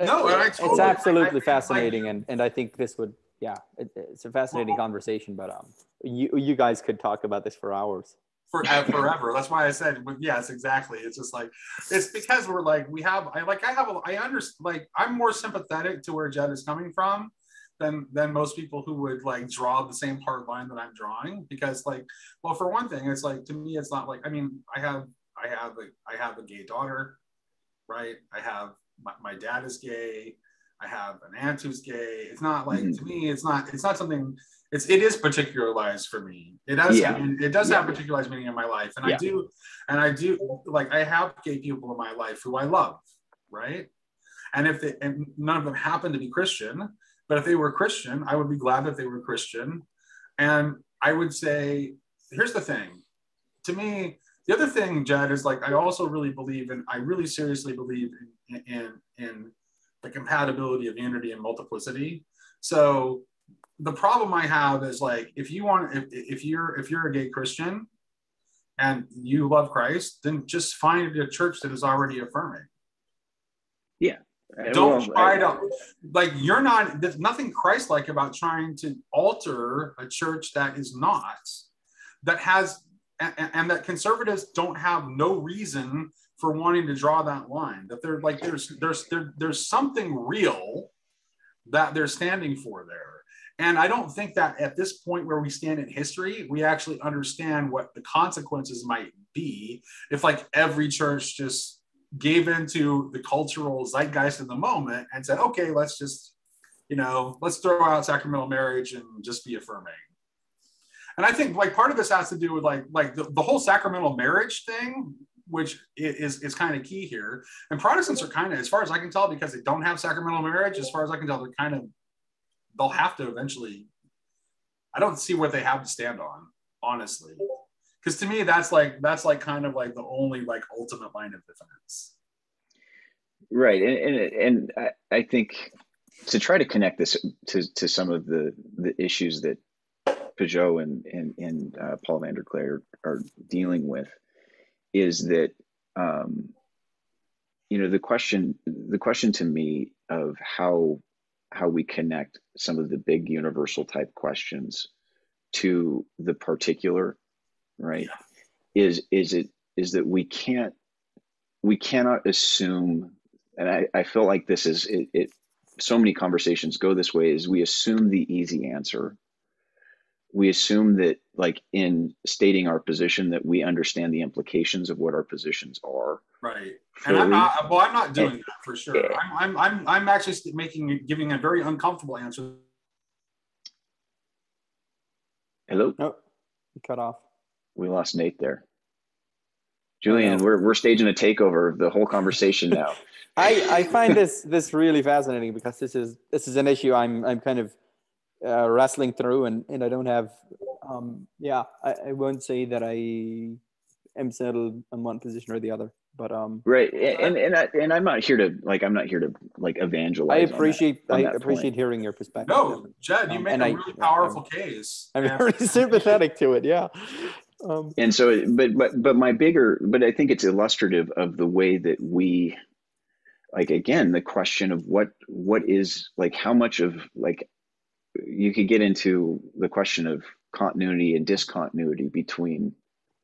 no totally, it's absolutely I, fascinating I, and and I think this would yeah it, it's a fascinating well, conversation but um you you guys could talk about this for hours. For forever. That's why I said yes exactly. It's just like it's because we're like we have I like I have a, I understand like I'm more sympathetic to where Jed is coming from than than most people who would like draw the same hard line that I'm drawing because like well for one thing it's like to me it's not like I mean I have I have a I have a gay daughter right I have my, my dad is gay I have an aunt who's gay it's not like mm-hmm. to me it's not it's not something it's it is particularized for me it does yeah. it does yeah. have particularized meaning in my life and yeah. I do and I do like I have gay people in my life who I love right and if they, and none of them happen to be Christian but if they were Christian, I would be glad that they were Christian. And I would say, here's the thing. To me, the other thing, Jed, is like I also really believe and I really seriously believe in in, in the compatibility of unity and multiplicity. So the problem I have is like if you want if, if you're if you're a gay Christian and you love Christ, then just find a church that is already affirming. Yeah. Don't try to like you're not there's nothing Christ-like about trying to alter a church that is not that has and, and that conservatives don't have no reason for wanting to draw that line that they're like there's there's there, there's something real that they're standing for there. And I don't think that at this point where we stand in history, we actually understand what the consequences might be if, like, every church just gave into the cultural zeitgeist of the moment and said, okay, let's just, you know, let's throw out sacramental marriage and just be affirming. And I think like part of this has to do with like like the, the whole sacramental marriage thing, which is is kind of key here. And Protestants are kind of, as far as I can tell, because they don't have sacramental marriage, as far as I can tell, they're kind of they'll have to eventually. I don't see what they have to stand on, honestly, because to me that's like that's like kind of like the only like ultimate line of defense. Right, and and, and I, I think to try to connect this to, to some of the the issues that Pageau and and, and uh, Paul Vanderklay are dealing with is that um, you know the question the question to me of how how we connect some of the big universal type questions to the particular right? Yeah. is is it is that we can't we cannot assume and i, I feel like this is it, it so many conversations go this way is we assume the easy answer. We assume that like in stating our position that we understand the implications of what our positions are. Right. Fully. and i'm not uh, well i'm not doing and, that for sure. Yeah. I'm, I'm i'm i'm actually making giving a very uncomfortable answer. Hello? No cut off we lost nate there julian we're, we're staging a takeover of the whole conversation now i i find this this really fascinating because this is this is an issue i'm i'm kind of uh, wrestling through and, and I don't have, um, yeah, I, I won't say that I am settled on one position or the other, but, um, right. And, and, I, and I'm not here to like, I'm not here to like evangelize. I appreciate, on that, on I appreciate point. hearing your perspective. No, Jed, you um, make a really I, powerful I'm, case. I'm very sympathetic to it. Yeah. Um, and so, but, but, but my bigger, but I think it's illustrative of the way that we, like again the question of what what is like how much of like you could get into the question of continuity and discontinuity between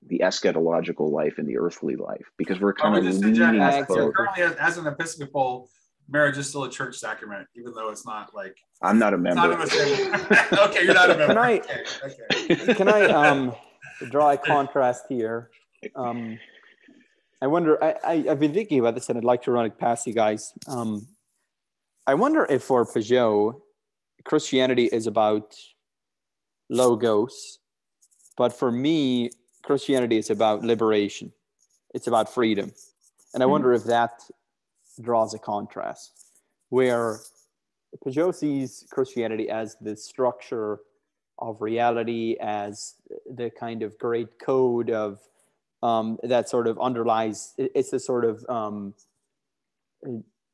the eschatological life and the earthly life because we're kind of leaning as, currently as, as, an Episcopal marriage is still a church sacrament even though it's not like I'm not a member. not okay you're not a member. Can I okay, okay. can I um draw a contrast here um I wonder I, I have been thinking about this and I'd like to run it past you guys um I wonder if for Pageau Christianity is about logos, but for me, Christianity is about liberation. It's about freedom. And I hmm. wonder if that draws a contrast where Pageau sees Christianity as the structure of reality, as the kind of great code of um, that sort of underlies, it's the sort of, um,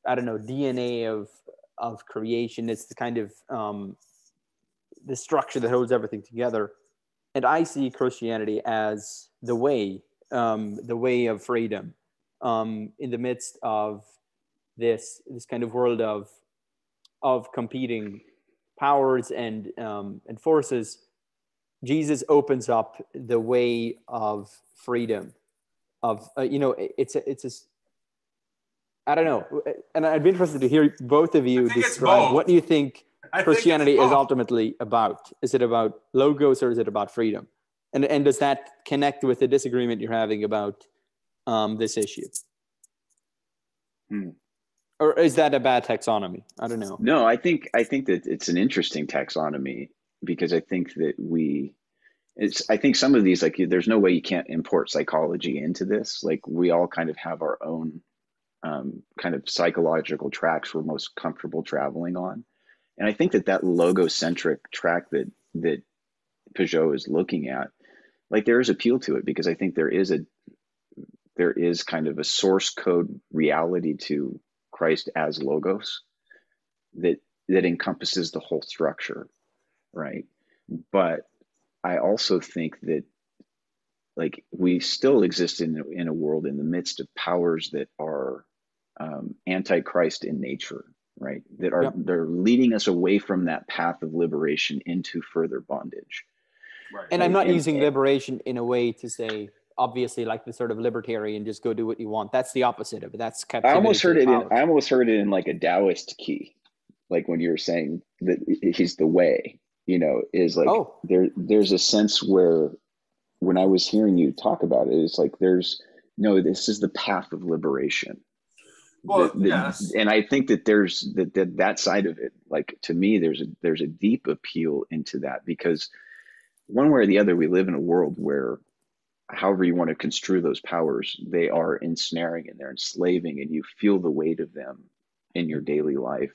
I don't know, DNA of of creation. It's the kind of um, the structure that holds everything together. And I see Christianity as the way, um, the way of freedom um, in the midst of this this kind of world of of competing powers and um, and forces. Jesus opens up the way of freedom. Of uh, you know, it's a, it's a I don't know, and I'd be interested to hear both of you describe what do you think I Christianity think is ultimately about? Is it about logos or is it about freedom? And and does that connect with the disagreement you're having about um, this issue? Hmm. Or is that a bad taxonomy? I don't know. No, I think I think that it's an interesting taxonomy because I think that we it's I think some of these like there's no way you can't import psychology into this. Like we all kind of have our own um, kind of psychological tracks we're most comfortable traveling on. And I think that that logocentric track that that Pageau is looking at, like there is appeal to it because I think there is a there is kind of a source code reality to Christ as logos. that that encompasses the whole structure, right? But I also think that like we still exist in in a world in the midst of powers that are um, antichrist in nature, right? That are yep. they're leading us away from that path of liberation into further bondage. Right. And I'm not and, using and, liberation in a way to say obviously like the sort of libertarian just go do what you want. That's the opposite of it. That's I almost heard it. In, I almost heard it in like a Taoist key, like when you were saying that he's the way. You know, is like oh. there. There's a sense where when I was hearing you talk about it, it's like there's no. This is the path of liberation. Well, the, the, yes. and I think that there's that, that that side of it. Like to me, there's a there's a deep appeal into that because one way or the other, we live in a world where however you want to construe those powers, they are ensnaring and they're enslaving, and you feel the weight of them in your daily life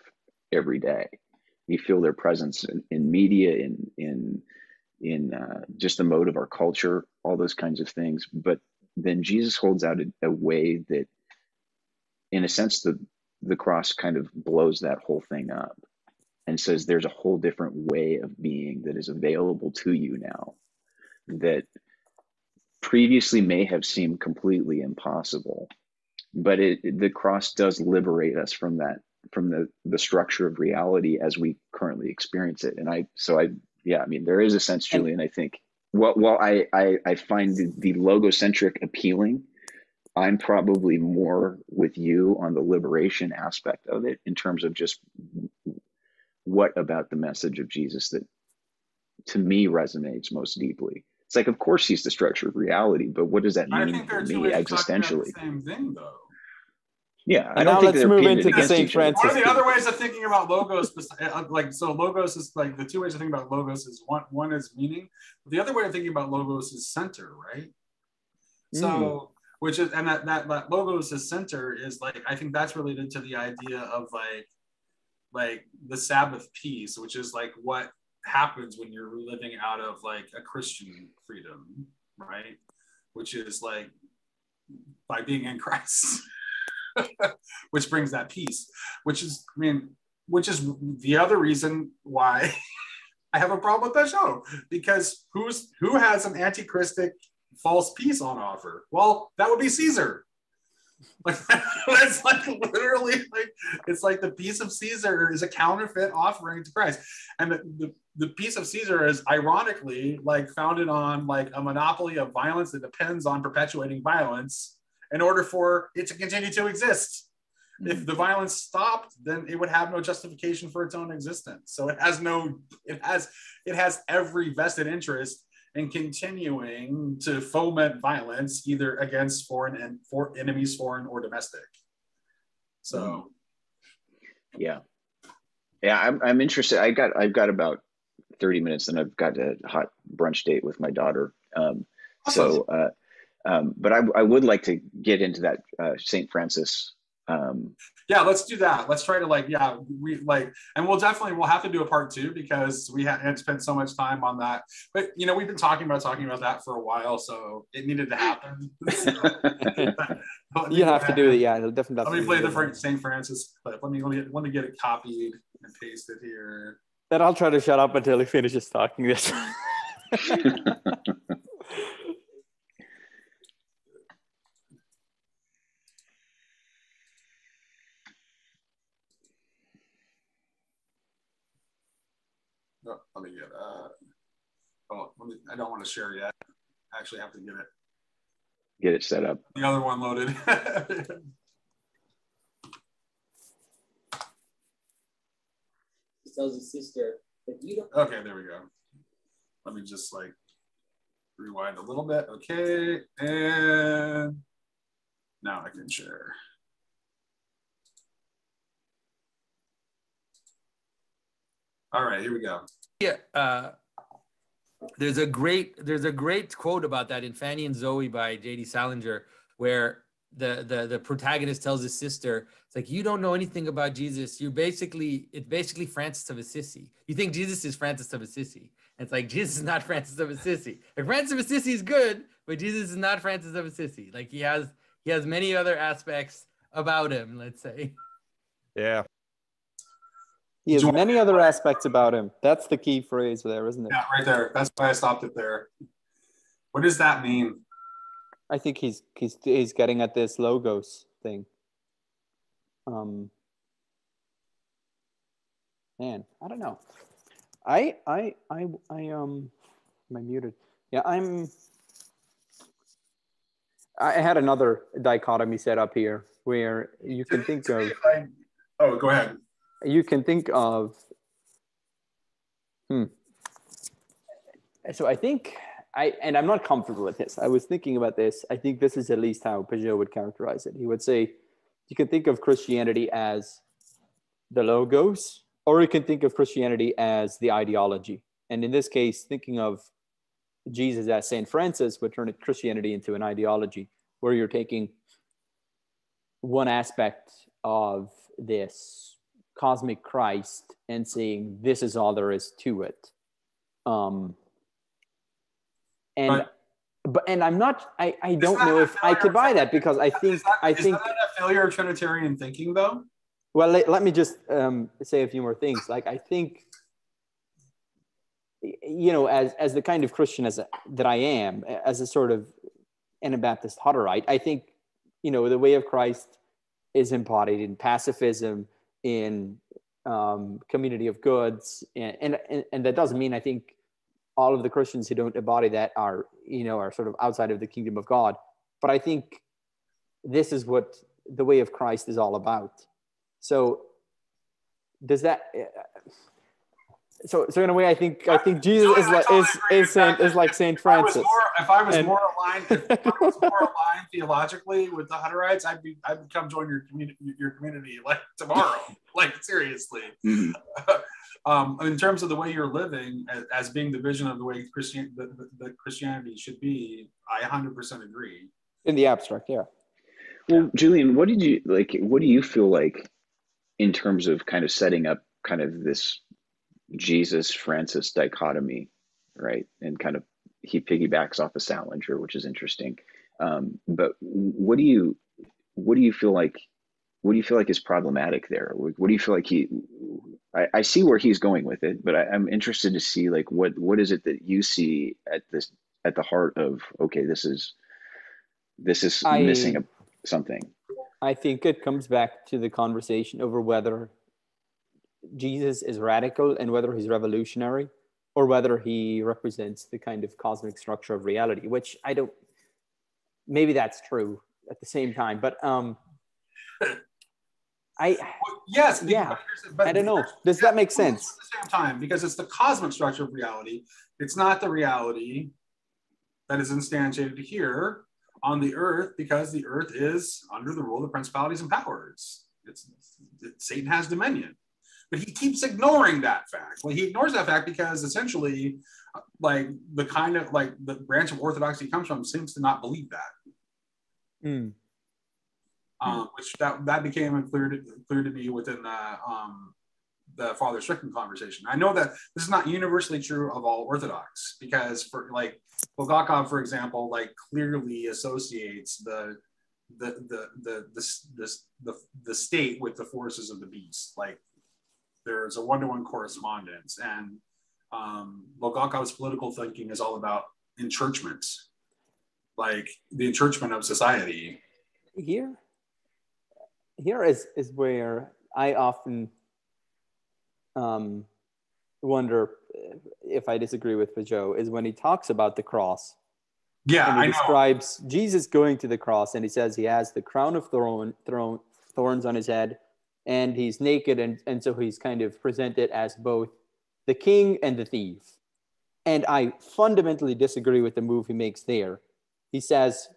every day. You feel their presence in, in media, in in in uh, just the mode of our culture, all those kinds of things. But then Jesus holds out a, a way that, in a sense, the the cross kind of blows that whole thing up and says there's a whole different way of being that is available to you now that previously may have seemed completely impossible but it, the cross does liberate us from that from the the structure of reality as we currently experience it. And i so i yeah i mean there is a sense julian i think well, well I, I i find the, the logocentric appealing i'm probably more with you on the liberation aspect of it in terms of just what about the message of jesus that to me resonates most deeply it's like, of course, he's the structure of reality, but what does that mean for me existentially? same thing, though. Yeah, I don't think let's move into the St. Francis. One of the other ways of thinking about logos, uh, like so, logos is like the two ways of thinking about logos is one one is meaning, the other way of thinking about logos is center, right? So, mm. which is and that that that logos is center is like I think that's related to the idea of like like the Sabbath peace, which is like what happens when you're living out of like a Christian freedom, right? Which is like by being in Christ, which brings that peace, which is, I mean, which is the other reason why I have a problem with that show because who's who has an anti-Christic false peace on offer? Well, that would be Caesar. Like it's like literally like it's like the peace of Caesar is a counterfeit offering to Christ, and the, the, the peace of Caesar is ironically like founded on like a monopoly of violence that depends on perpetuating violence in order for it to continue to exist. Mm-hmm. If the violence stopped, then it would have no justification for its own existence. So it has no, it has, it has every vested interest and continuing to foment violence either against foreign and for enemies, foreign or domestic. So, yeah, yeah, I'm, I'm interested. I got I've got about thirty minutes, and I've got a hot brunch date with my daughter. Um. So, uh, um, but I, I would like to get into that uh, Saint Francis um, yeah let's do that. Let's try to like yeah we like and we'll definitely we'll have to do a part two because we had spent so much time on that. But you know we've been talking about talking about that for a while so it needed to happen. You have to do it. Yeah it'll definitely let me play the st francis clip. Let me let me let me get it copied and pasted here. Then i'll try to shut up until he finishes talking this let me get uh oh let me I don't want to share yet. I actually have to get it. Get it set up. The other one loaded. he tells his sister that you don't Okay, there we go. Let me just like rewind a little bit. Okay, and now I can share. All right, here we go yeah, uh, there's a great there's a great quote about that in Franny and Zooey by J.D. Salinger, where the the the protagonist tells his sister, "It's like you don't know anything about Jesus. You're basically it's basically Francis of Assisi. You think Jesus is Francis of Assisi. And it's like Jesus is not Francis of Assisi. Like Francis of Assisi is good, but Jesus is not Francis of Assisi. Like he has he has many other aspects about him. Let's say. Yeah. He has many other aspects about him. That's the key phrase there, isn't it? Yeah, right there. That's why I stopped it there. What does that mean? I think he's he's he's getting at this logos thing. Um man, I don't know. I I I I um am I muted? Yeah, I'm I had another dichotomy set up here where you can think of I- oh, go ahead. You can think of hmm. So i think i and i'm not comfortable with this. I was thinking about this. I think this is at least how Pageau would characterize it. He would say you can think of christianity as the logos or you can think of christianity as the ideology. And in this case thinking of jesus as saint francis would turn christianity into an ideology where you're taking one aspect of this cosmic Christ and saying this is all there is to it. Um, and Right. but and I'm not I, I don't know if I could buy that because I think Is that, I think a failure of Trinitarian thinking, though? well let, let me just um, say a few more things like I think you know as as the kind of Christian as a, that I am as a sort of Anabaptist Hutterite I think you know the way of Christ is embodied in pacifism in um, community of goods. And, and and that doesn't mean I think all of the Christians who don't embody that are you know are sort of outside of the kingdom of God. But I think this is what the way of Christ is all about. So does that so so in a way I think I think Jesus No, is like totally is is Saint is like fact, Saint If I was Francis more, if I was more aligned, if I was more aligned theologically with the Hutterites, I'd be, I'd come join your community, your community like tomorrow. like seriously. Mhm. um, in terms of the way you're living as, as being the vision of the way Christian, the, the, the Christianity should be, I 100% agree. in the abstract yeah Well, Julian, what did you like? What do you feel like in terms of kind of setting up kind of this Jesus Francis dichotomy, right? And kind of he piggybacks off of Salinger, which is interesting. Um, but what do you what do you feel like? What do you feel like is problematic there? What what do you feel like he? I, I see where he's going with it, but I, I'm interested to see like what what is it that you see at this at the heart of okay, this is this is I- missing a, something. I think it comes back to the conversation over whether Jesus is radical and whether he's revolutionary or whether he represents the kind of cosmic structure of reality, which I don't, maybe that's true at the same time, but um, I, Well, yes, Yeah. but I don't know. Does that make sense? At the same time, because it's the cosmic structure of reality. It's not the reality that is instantiated here on the earth, because the earth is under the rule of the principalities and powers. It's, it, Satan has dominion, but he keeps ignoring that fact. Well, he ignores that fact because essentially, like the kind of like the branch of orthodoxy he comes from seems to not believe that. Hmm. um, which that that became clear to, clear to me within the um, the Father Strickland conversation. I know that this is not universally true of all Orthodox because for like Bulgakov, for example, like clearly associates the the the the the, the, the, the state with the forces of the beast. Like there's a one-to-one correspondence and um, political thinking is all about enchurchment, like the enchurchment of society. here here is is where i often um wonder if i disagree with Joe is when he talks about the cross Yeah, and he I know. describes jesus going to the cross and he says he has the crown of thorn, thorn, thorns on his head and he's naked and, and so he's kind of presented as both the king and the thief and i fundamentally disagree with the move he makes there he says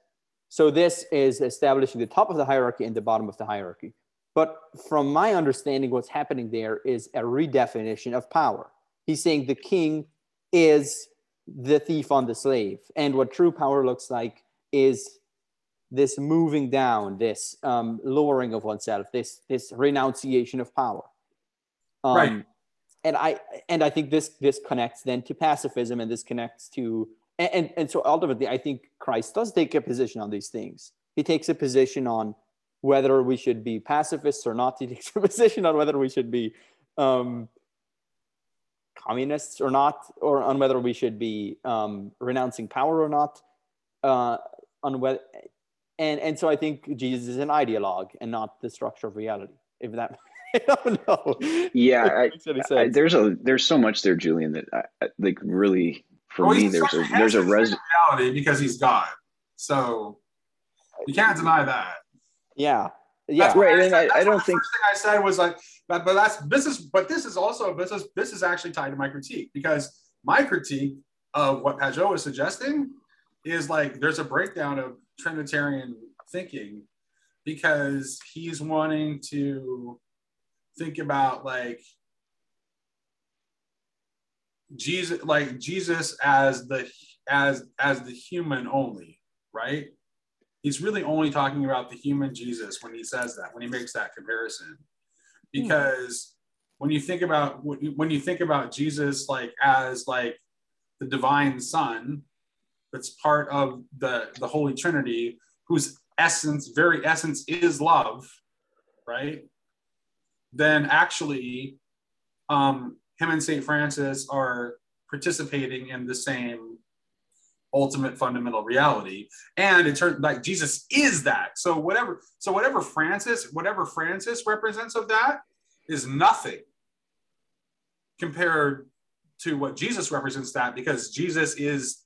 so this is establishing the top of the hierarchy and the bottom of the hierarchy. But from my understanding, what's happening there is a redefinition of power. He's saying the king is the thief on the slave. And what true power looks like is this moving down, this um, lowering of oneself, this, this renunciation of power. Um, Right. And I and I think this this connects then to pacifism, and this connects to and, and, and so ultimately, I think Christ does take a position on these things. He takes a position on whether we should be pacifists or not. He takes a position on whether we should be um, communists or not, or on whether we should be um, renouncing power or not, uh, on whether, and and so I think Jesus is an ideologue and not the structure of reality. If that, I don't know. Yeah, I, I, there's a there's so much there, Julian, that I, like really for well, me there's a there's a res reality because he's God. So you can't deny that. Yeah, yeah, that's right. And I, I don't think thing I said was like, but, but that's this is but this is also this is this is actually tied to my critique because my critique of what Pageau is suggesting is like there's a breakdown of Trinitarian thinking because he's wanting to think about like Jesus like Jesus as the as as the human only, right? he's really only talking about the human Jesus when he says that, when he makes that comparison. Hmm. Because when you think about when you think about Jesus like as like the divine son that's part of the the holy trinity whose essence very essence is love right? Then actually um him and saint francis are participating in the same ultimate fundamental reality. And it turns like jesus is that. So whatever so whatever francis whatever francis represents of that is nothing compared to what jesus represents that because jesus is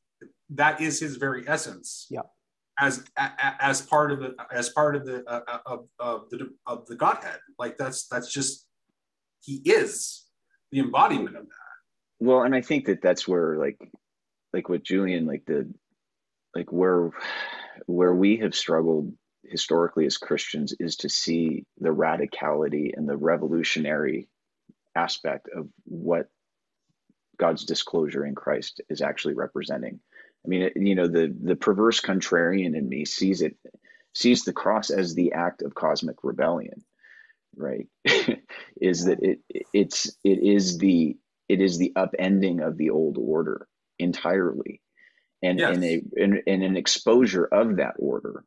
that is his very essence. Yeah. As as part of the as part of the uh, of, of the of the godhead. Like that's that's just he is the embodiment of that. Well and i think that that's where like like with Julian, like the like where where we have struggled historically as Christians is to see the radicality and the revolutionary aspect of what God's disclosure in Christ is actually representing. I mean, it, you know, the the perverse contrarian in me sees it sees the cross as the act of cosmic rebellion, right? is that it it's it is the it is the upending of the old order entirely and yes. in a in, in an exposure of that order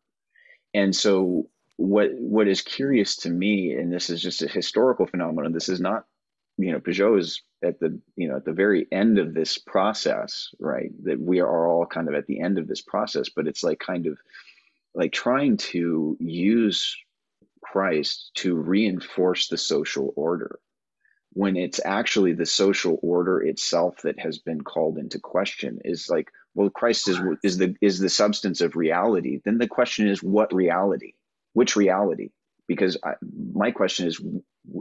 and so what what is curious to me and this is just a historical phenomenon this is not you know Pageau is at the you know at the very end of this process right? That we are all kind of at the end of this process but it's like kind of like trying to use Christ to reinforce the social order when it's actually the social order itself that has been called into question is like well christ is is the is the substance of reality. Then the question is what reality? Which reality? Because I, my question is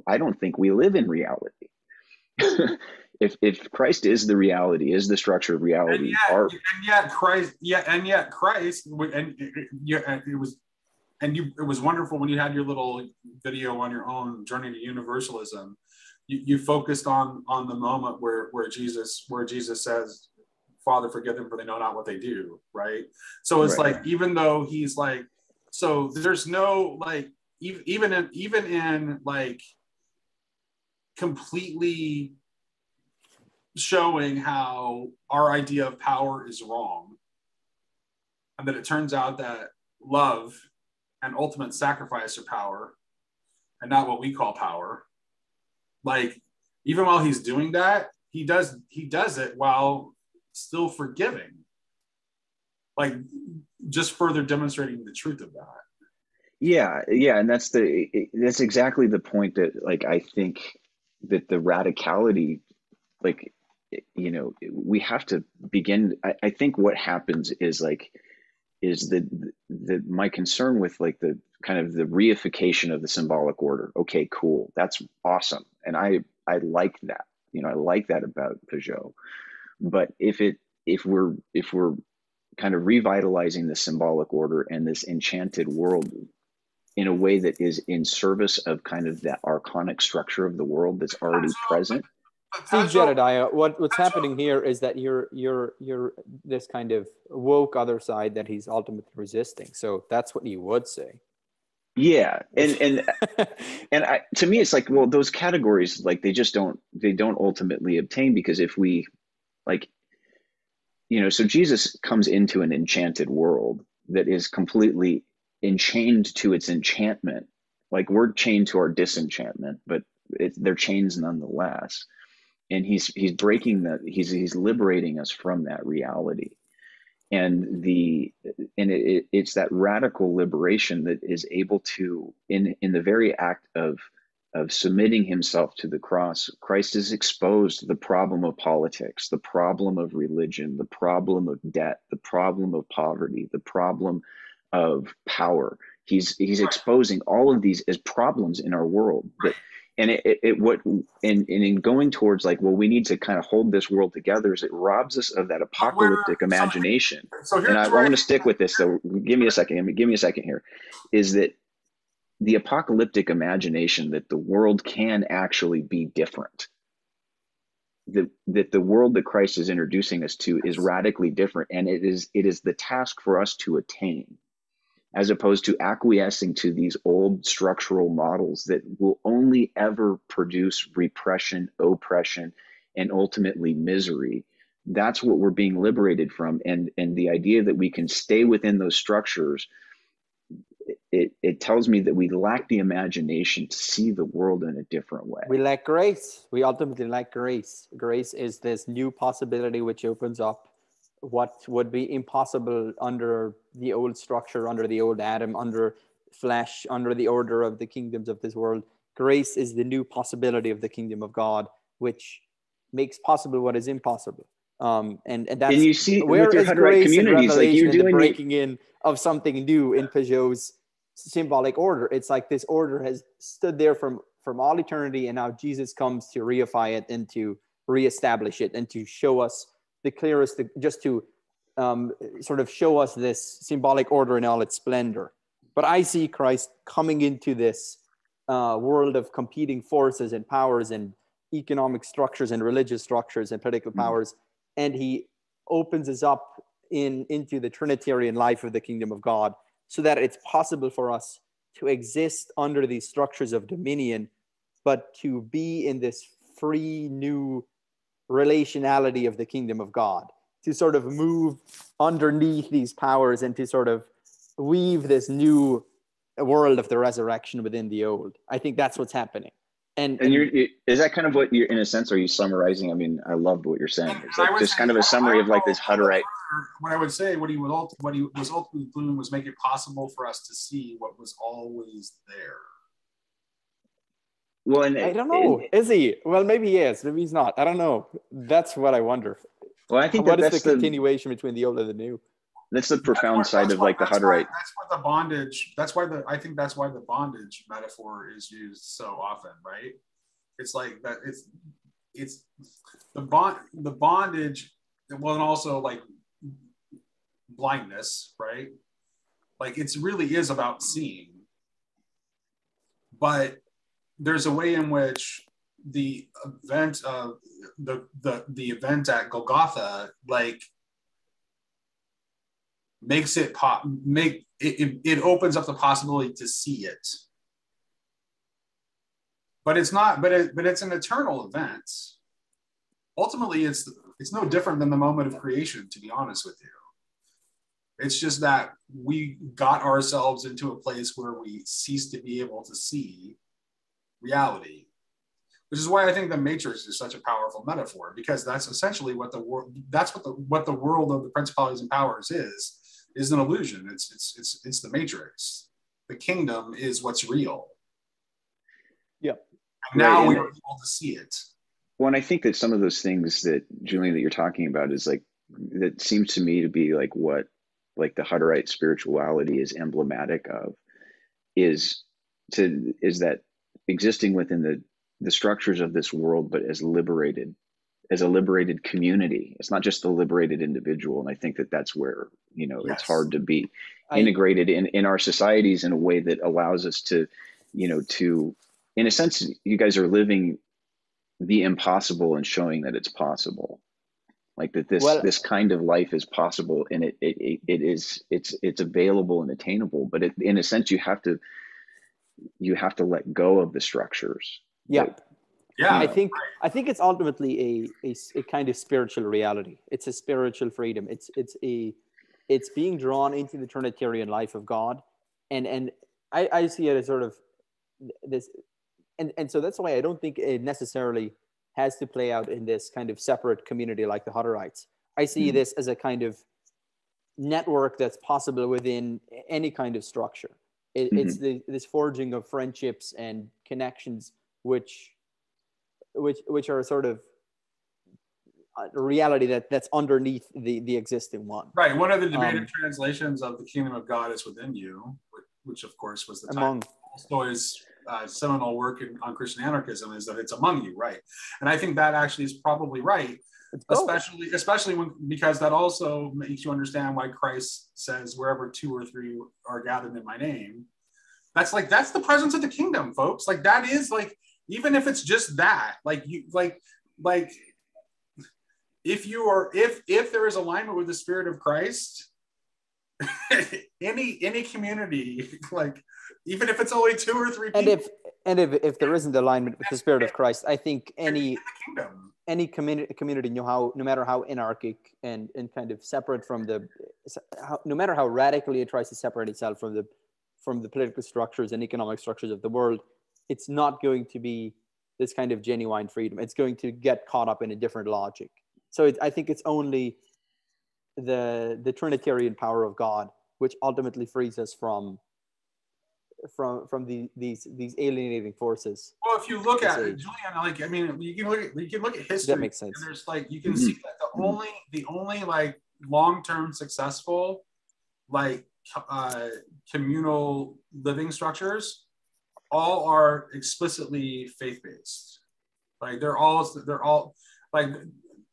i don't think we live in reality if if christ is the reality is the structure of reality and yet, our, and yet christ yeah and yet christ and yeah it was and you it was wonderful when you had your little video on your own journey to universalism you, you focused on on the moment where where Jesus where Jesus says, "Father, forgive them, for they know not what they do." Right. So it's right. like even though he's like, so there's no like even in even in like completely showing how our idea of power is wrong and that it turns out that love and ultimate sacrifice are power and not what we call power. Like even while he's doing that he does he does it while still forgiving. Like just further demonstrating the truth of that yeah yeah and that's the that's exactly the point that like i think that the radicality like you know we have to begin I, I think what happens is like is that the my concern with like the kind of the reification of the symbolic order. Okay, cool, that's awesome, and I I like that. You know, I like that about Pageau. But if it if we're if we're kind of revitalizing the symbolic order and this enchanted world in a way that is in service of kind of that archonic structure of the world that's already present See, Jedidiah, what, what's happening here is that you're you're you're this kind of woke other side that he's ultimately resisting. So that's what you would say. Yeah, and and and I, to me, it's like well, those categories like they just don't they don't ultimately obtain because if we like, you know, so Jesus comes into an enchanted world that is completely enchained to its enchantment. Like we're chained to our disenchantment, but it, they're chains nonetheless. And he's he's breaking that he's he's liberating us from that reality and the and it, it's that radical liberation that is able to in in the very act of of submitting himself to the cross christ has exposed the problem of politics the problem of religion the problem of debt the problem of poverty the problem of power. He's he's exposing all of these as problems in our world. That and it, it, it what and, and in going towards like well we need to kind of hold this world together is it robs us of that apocalyptic imagination. so, so and I, I want to stick with this so give me a second give me a second here is that the apocalyptic imagination that the world can actually be different. That that the world that Christ is introducing us to is radically different and it is it is the task for us to attain as opposed to acquiescing to these old structural models that will only ever produce repression, oppression, and ultimately misery. That's what we're being liberated from. And, and the idea that we can stay within those structures, it, it tells me that we lack the imagination to see the world in a different way. We lack grace. We ultimately lack grace. Grace is this new possibility which opens up what would be impossible under the old structure, under the old Adam, under flesh, under the order of the kingdoms of this world. Grace is the new possibility of the kingdom of God, which makes possible what is impossible. Um, and, and that's and you see where is grace communities like you're doing the breaking in of something new in Pageau's symbolic order. It's like this order has stood there from from all eternity, and now Jesus comes to reify it and to reestablish it and to show us the clearest, just to um, sort of show us this symbolic order in all its splendor. But I see Christ coming into this uh, world of competing forces and powers and economic structures and religious structures and political mm-hmm. powers, and he opens us up in into the Trinitarian life of the kingdom of God, so that it's possible for us to exist under these structures of dominion, but to be in this free new relationality of the kingdom of God, to sort of move underneath these powers and to sort of weave this new world of the resurrection within the old. I think that's what's happening. And, and, you're, is that kind of what you're in a sense? Are you summarizing? I mean, I loved what you're saying. It's like just kind of a summary of like this Hutterite. What I would say, what he was what he was ultimately doing was make it possible for us to see what was always there. Well, and I don't know. And, is he? Well, maybe he is. Maybe he's not. I don't know. That's what I wonder. Well, I think what that is the continuation the, between the old and the new? That's the profound that's side of like the Hutterite. That's why the bondage. That's why the. I think that's why the bondage metaphor is used so often, right? It's like that. It's it's the bond. The bondage. Well, and also like blindness, right? Like it's really is about seeing, but there's a way in which the event of the the the event at Golgotha like makes it pop make it, it opens up the possibility to see it. But it's not but it but it's an eternal event. Ultimately it's it's no different than the moment of creation to be honest with you. It's just that we got ourselves into a place where we cease to be able to see reality which is why I think the Matrix is such a powerful metaphor because that's essentially what the world that's what the what the world of the principalities and powers is is an illusion. It's it's it's it's the Matrix. The kingdom is what's real. Yep. And now right, we are able to see it. Well, and I think that some of those things that Julian that you're talking about is like that seems to me to be like what like the Hutterite spirituality is emblematic of is to is that existing within the the structures of this world, but as liberated, as a liberated community. It's not just the liberated individual. And I think that that's where, you know, yes. it's hard to be I, integrated in, in our societies in a way that allows us to, you know, to, in a sense, you guys are living the impossible and showing that it's possible like that this well, this kind of life is possible and it, it it is it's it's available and attainable but it, in a sense you have to you have to let go of the structures yeah. yeah. I think I think it's ultimately a, a, a kind of spiritual reality. It's a spiritual freedom. It's it's a it's being drawn into the Trinitarian life of God. And and I, I see it as sort of this and and so that's why I don't think it necessarily has to play out in this kind of separate community like the Hutterites. I see Mhm. this as a kind of network that's possible within any kind of structure. It, It's the, this forging of friendships and connections, which, which, which are sort of a reality that that's underneath the the existing one. Right. One of the debated Um, translations of the kingdom of God is within you, which, which of course was the time Among Tolstoy's uh, seminal work in, on Christian anarchism is that it's among you, right? And I think that actually is probably right, it's both. Especially especially when because that also makes you understand why Christ says wherever two or three are gathered in my name. That's like that's the presence of the kingdom, folks. Like that is like even if it's just that, like you like like if you are if if there is alignment with the spirit of Christ, any any community like even if it's only two or three people and if and if, if there isn't alignment with the spirit of Christ, I think any the kingdom. Any community community no how no matter how anarchic and and kind of separate from the how, no matter how radically it tries to separate itself from the from the political structures and economic structures of the world it's not going to be this kind of genuine freedom. It's going to get caught up in a different logic. So it, i think it's only the the trinitarian power of god which ultimately frees us from from from the, these these alienating forces Well, if you look at it, Age. Julian, like I mean, you can look at you can look at history. that makes sense And there's like you can Mhm. see that the only the only like long-term successful like uh, communal living structures all are explicitly faith-based like they're all they're all like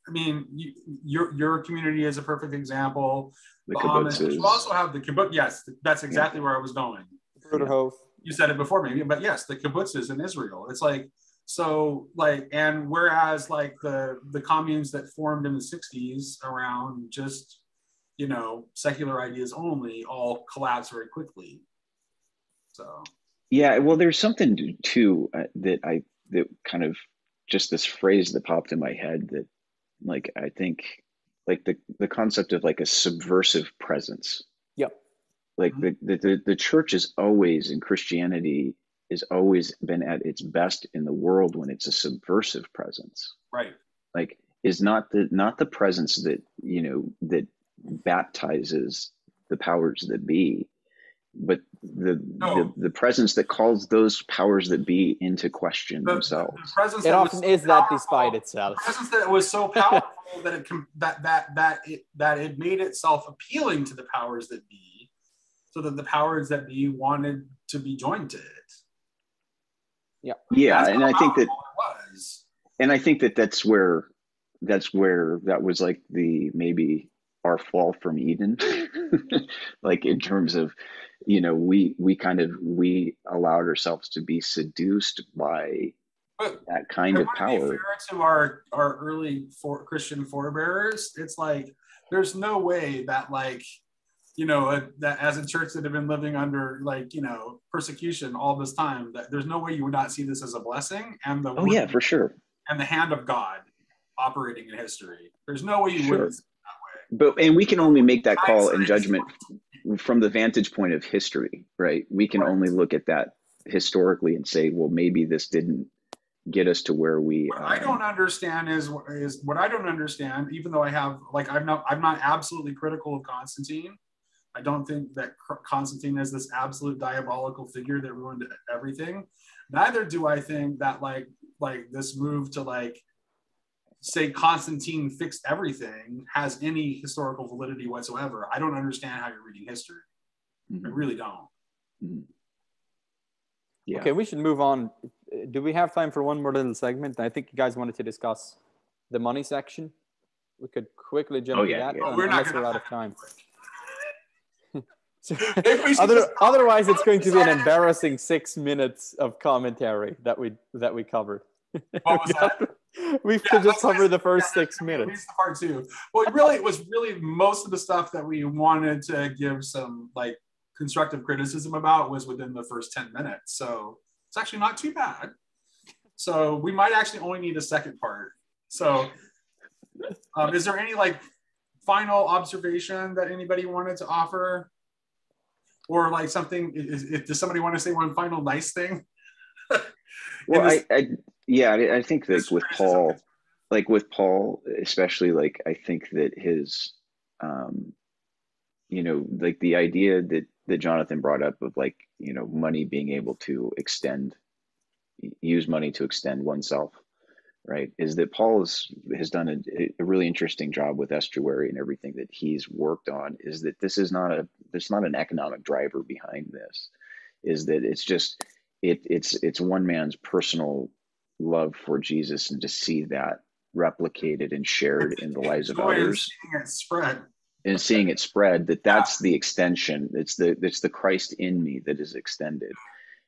i mean you, your your community is a perfect example The the Amish, you also have the kibbutz yes that's exactly where i was going Bruderhof. you said it before maybe but yes the kibbutzes in israel it's like so like and whereas like the the communes that formed in the 60s around just you know secular ideas only all collapse very quickly so Yeah, well, there's something to- too uh, that I that kind of just this phrase that popped in my head that like I think like the the concept of like a subversive presence. Yep. Like Mhm. the, the the the church is always in Christianity has always been at its best in the world when it's a subversive presence. right Like is not the not the presence that you know that baptizes the powers that be, but the No. the, the presence that calls those powers that be into question the, the themselves. presence It that was often so is that powerful- despite the itself. presence that was so powerful that it that that that it that it made itself appealing to the powers that be so that the powers that be wanted to be joined to it Yeah, That's and I think that was and I think that that's where that's where that was like the maybe our fall from Eden, like in terms of you know we we kind of we allowed ourselves to be seduced by But that kind of want to be power. fair to our our early for Christian forebearers. It's like there's no way that like you know uh, that as a church that have been living under like you know persecution all this time that there's no way you would not see this as a blessing and the Oh yeah, for sure. and the hand of God operating in history. There's no way you Sure. wouldn't. But and we can only make that call is judgment from the vantage point of history, right? We can Right. only look at that historically and say, well, maybe this didn't get us to where we. What I um, don't understand is is what I don't understand. Even though I have like I'm not I'm not absolutely critical of Constantine. I don't think that Constantine is this absolute diabolical figure that ruined everything. Neither do I think that like like this move to like say Constantine fixed everything has any historical validity whatsoever. I don't understand how you're reading history. I mhm, really don't. mhm. Yeah. Okay, we should move on. Do we have time for one more little segment? I think you guys wanted to discuss the money section. We could quickly jump Oh, to yeah, that, yeah. But un- we're not we're out of time. So- Maybe we should Other, otherwise, it's going to be an embarrassing six minutes of commentary that we that we covered. What was that? we Yeah, could just cover the first yeah, six mean, at minutes. least the part two. Well, it really, it was really most of the stuff that we wanted to give some like constructive criticism about was within the first 10 minutes. So it's actually not too bad. So we might actually only need a second part. So um, is there any like final observation that anybody wanted to offer? Or like something, is, is, does somebody want to say one final nice thing? Well, this- I, I yeah, I, I think that with Paul, like with Paul, especially like I think that his, um, you know, like the idea that that Jonathan brought up of like you know money being able to extend, use money to extend oneself, right? Is that Paul has has done a, a really interesting job with estuary and everything that he's worked on. Is that this is not a there's not an economic driver behind this. Is that it's just it it's it's one man's personal love for Jesus and to see that replicated and shared in the lives of others seeing it spread. and seeing it spread that that's the extension it's the it's the christ in me that is extended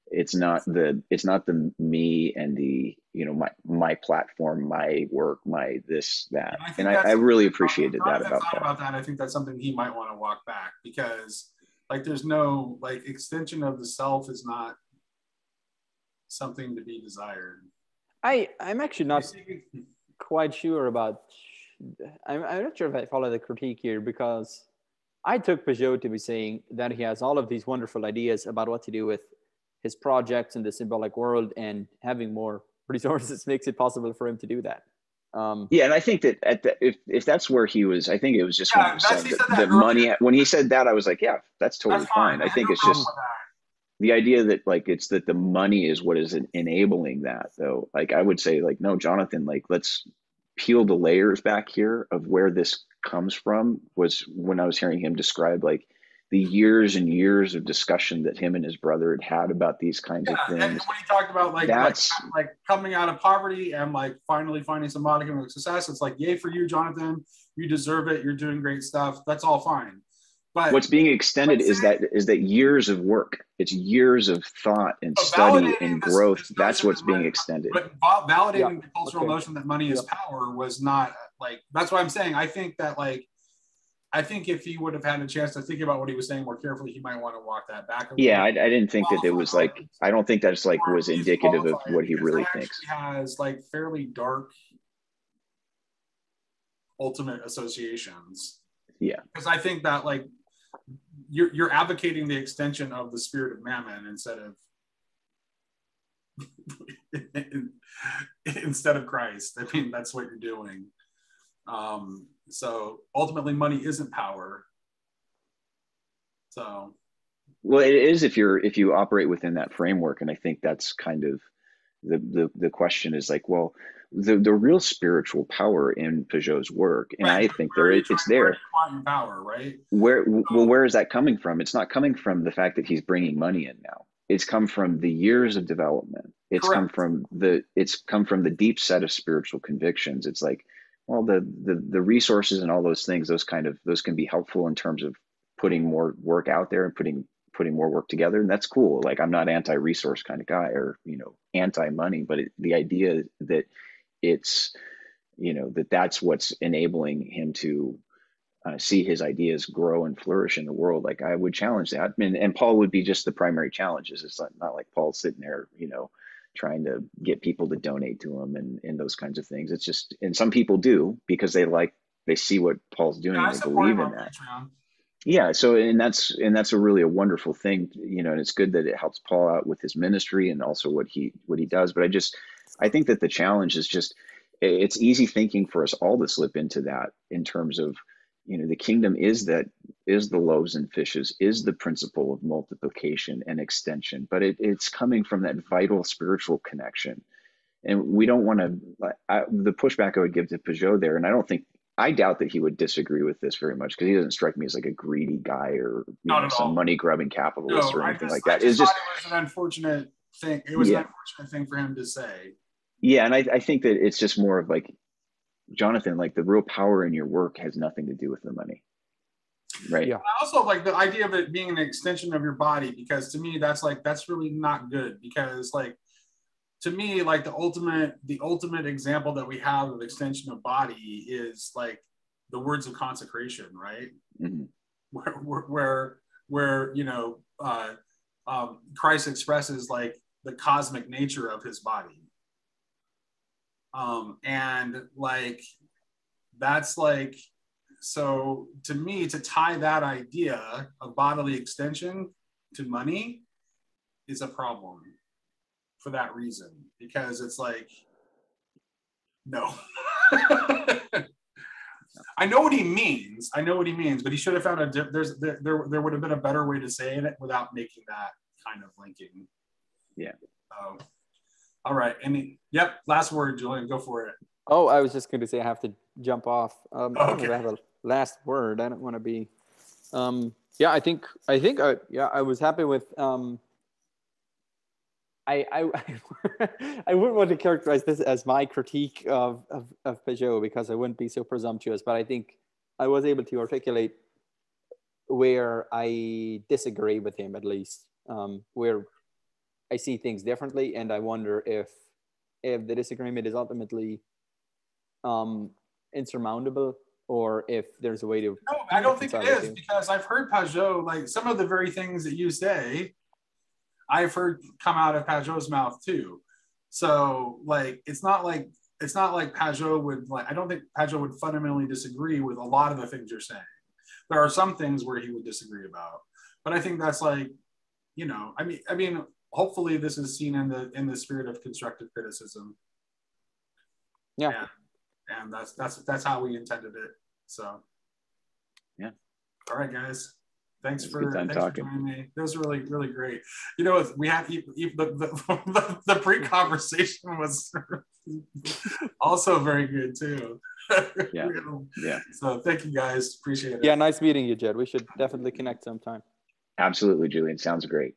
it's not the it's not the me and the you know my my platform my work my this that I and i, I really something- appreciated that about thought paul about that. I think that's something he might want to walk back because, like, there's no like extension of the self is not something to be desired. I I'm actually not hmm. quite sure about. I'm, I'm not sure if I follow the critique here because I took Pageau to be saying that he has all of these wonderful ideas about what to do with his projects in the symbolic world, and having more resources makes it possible for him to do that. Um, yeah and i think that at the, if if that's where he was i think it was just when Yeah, he said he that, said that that earlier. money when he said that i was like yeah that's totally That's fine. i have think it's just the idea that like it's that the money is what is enabling that though like i would say like no jonathan like let's peel the layers back here of where this comes from was when i was hearing him describe like the years and years of discussion that him and his brother had had about these kinds Yeah, of things. and when he talked about like, like That's- like coming out of poverty and like finally finding some modicum of success, it's like yay for you, Jonathan. You deserve it. You're doing great stuff. That's all fine. But what's being extended But is that is that years of work it's years of thought and study and this- growth this that's what's that being money- extended but val- validating the cultural okay. notion that money is power was not like that's what I'm saying. I think that like I think if he would have had a chance to think about what he was saying more carefully, he might want to walk that back. a yeah I. I didn't think that it was like i don't think that's like was indicative of what he really thinks Has like fairly dark ultimate associations. Yeah. Because I think that like you're you're advocating the extension of the spirit of mammon instead of instead of Christ. I mean that's what you're doing. Um, so ultimately money isn't power. So Well, it is if you're if you operate within that framework, and I think that's kind of the the the question is like, well, the the real spiritual power in Pageau's work, and Right, I think where there are you it, it's there. do you want your power, right? Where well, where is that coming from? It's not coming from the fact that he's bringing money in now. It's come from the years of development. It's come from the it's come from the deep set of spiritual convictions. It's like, well, the the the resources and all those things, those kind of those can be helpful in terms of putting more work out there and putting putting more work together. And that's cool. Like i'm not anti-resource kind of guy or you know anti-money but it, the idea that it's you know that that's what's enabling him to uh, see his ideas grow and flourish in the world like i would challenge that. And, and paul would be just the primary challenges. It's not, not like paul's sitting there you know trying to get people to donate to him and, and those kinds of things. It's just and some people do because they like they see what paul's doing Yeah, and they believe in that. Patreon. yeah so and that's and that's a really a wonderful thing you know and it's good that it helps paul out with his ministry and also what he what he does. But i just i think that the challenge is just it's easy thinking for us all to slip into that in terms of you know the kingdom is that is the loaves and fishes is the principle of multiplication and extension but it, it's coming from that vital spiritual connection and we don't want to the pushback i would give to Pageau there and i don't think I doubt that he would disagree with this very much because he doesn't strike me as like a greedy guy or you Not know, some money grubbing capitalist No, or anything just, like I that. It's just just it was an unfortunate thing. It was Yeah. an unfortunate thing for him to say. yeah, and I, I think that it's just more of like Jonathan, like the real power in your work has nothing to do with the money, right? Yeah. I also like the idea of it being an extension of your body because to me that's like that's really not good because like to me like the ultimate the ultimate example that we have of extension of body is like the words of consecration, right? Mhm. where where where, where you know uh, um, Christ expresses like the cosmic nature of his body, um, and like that's like so to me to tie that idea of bodily extension to money is a problem for that reason because it's like, no. I know what he means. I know what he means, but he should have found a di- there's there, there there would have been a better way to say it without making that kind of linking. Yeah. Um, all right. Any yep. Last word, Julian. Go for it. Oh, I was just going to say I have to jump off. Um, I don't know if Okay. I have a last word. I don't want to be. Um, yeah, I think I think I, yeah I was happy with. Um, I I I wouldn't want to characterize this as my critique of, of of Pageau because I wouldn't be so presumptuous, but I think I was able to articulate where I disagree with him at least, um, where I see things differently, and I wonder if if the disagreement is ultimately um, insurmountable or if there's a way to No, I don't think it is because I've heard Pageau like some of the very things that you say. I've heard come out of Pageau's mouth too. So like it's not like it's not like Pageau would like I don't think Pageau would fundamentally disagree with a lot of the things you're saying. There are some things where he would disagree about. But I think that's like, you know, I mean I mean hopefully this is seen in the in the spirit of constructive criticism. Yeah. And, and that's that's that's how we intended it. So Yeah. All right, guys. Thanks It was a for, good time thanks for joining me. It was really, really great. You know, we had the, the, the, the pre-conversation was also very good too. Yeah. Yeah. So thank you guys. Appreciate it. yeah nice meeting you jed we should definitely connect sometime Absolutely, Julian. Sounds great.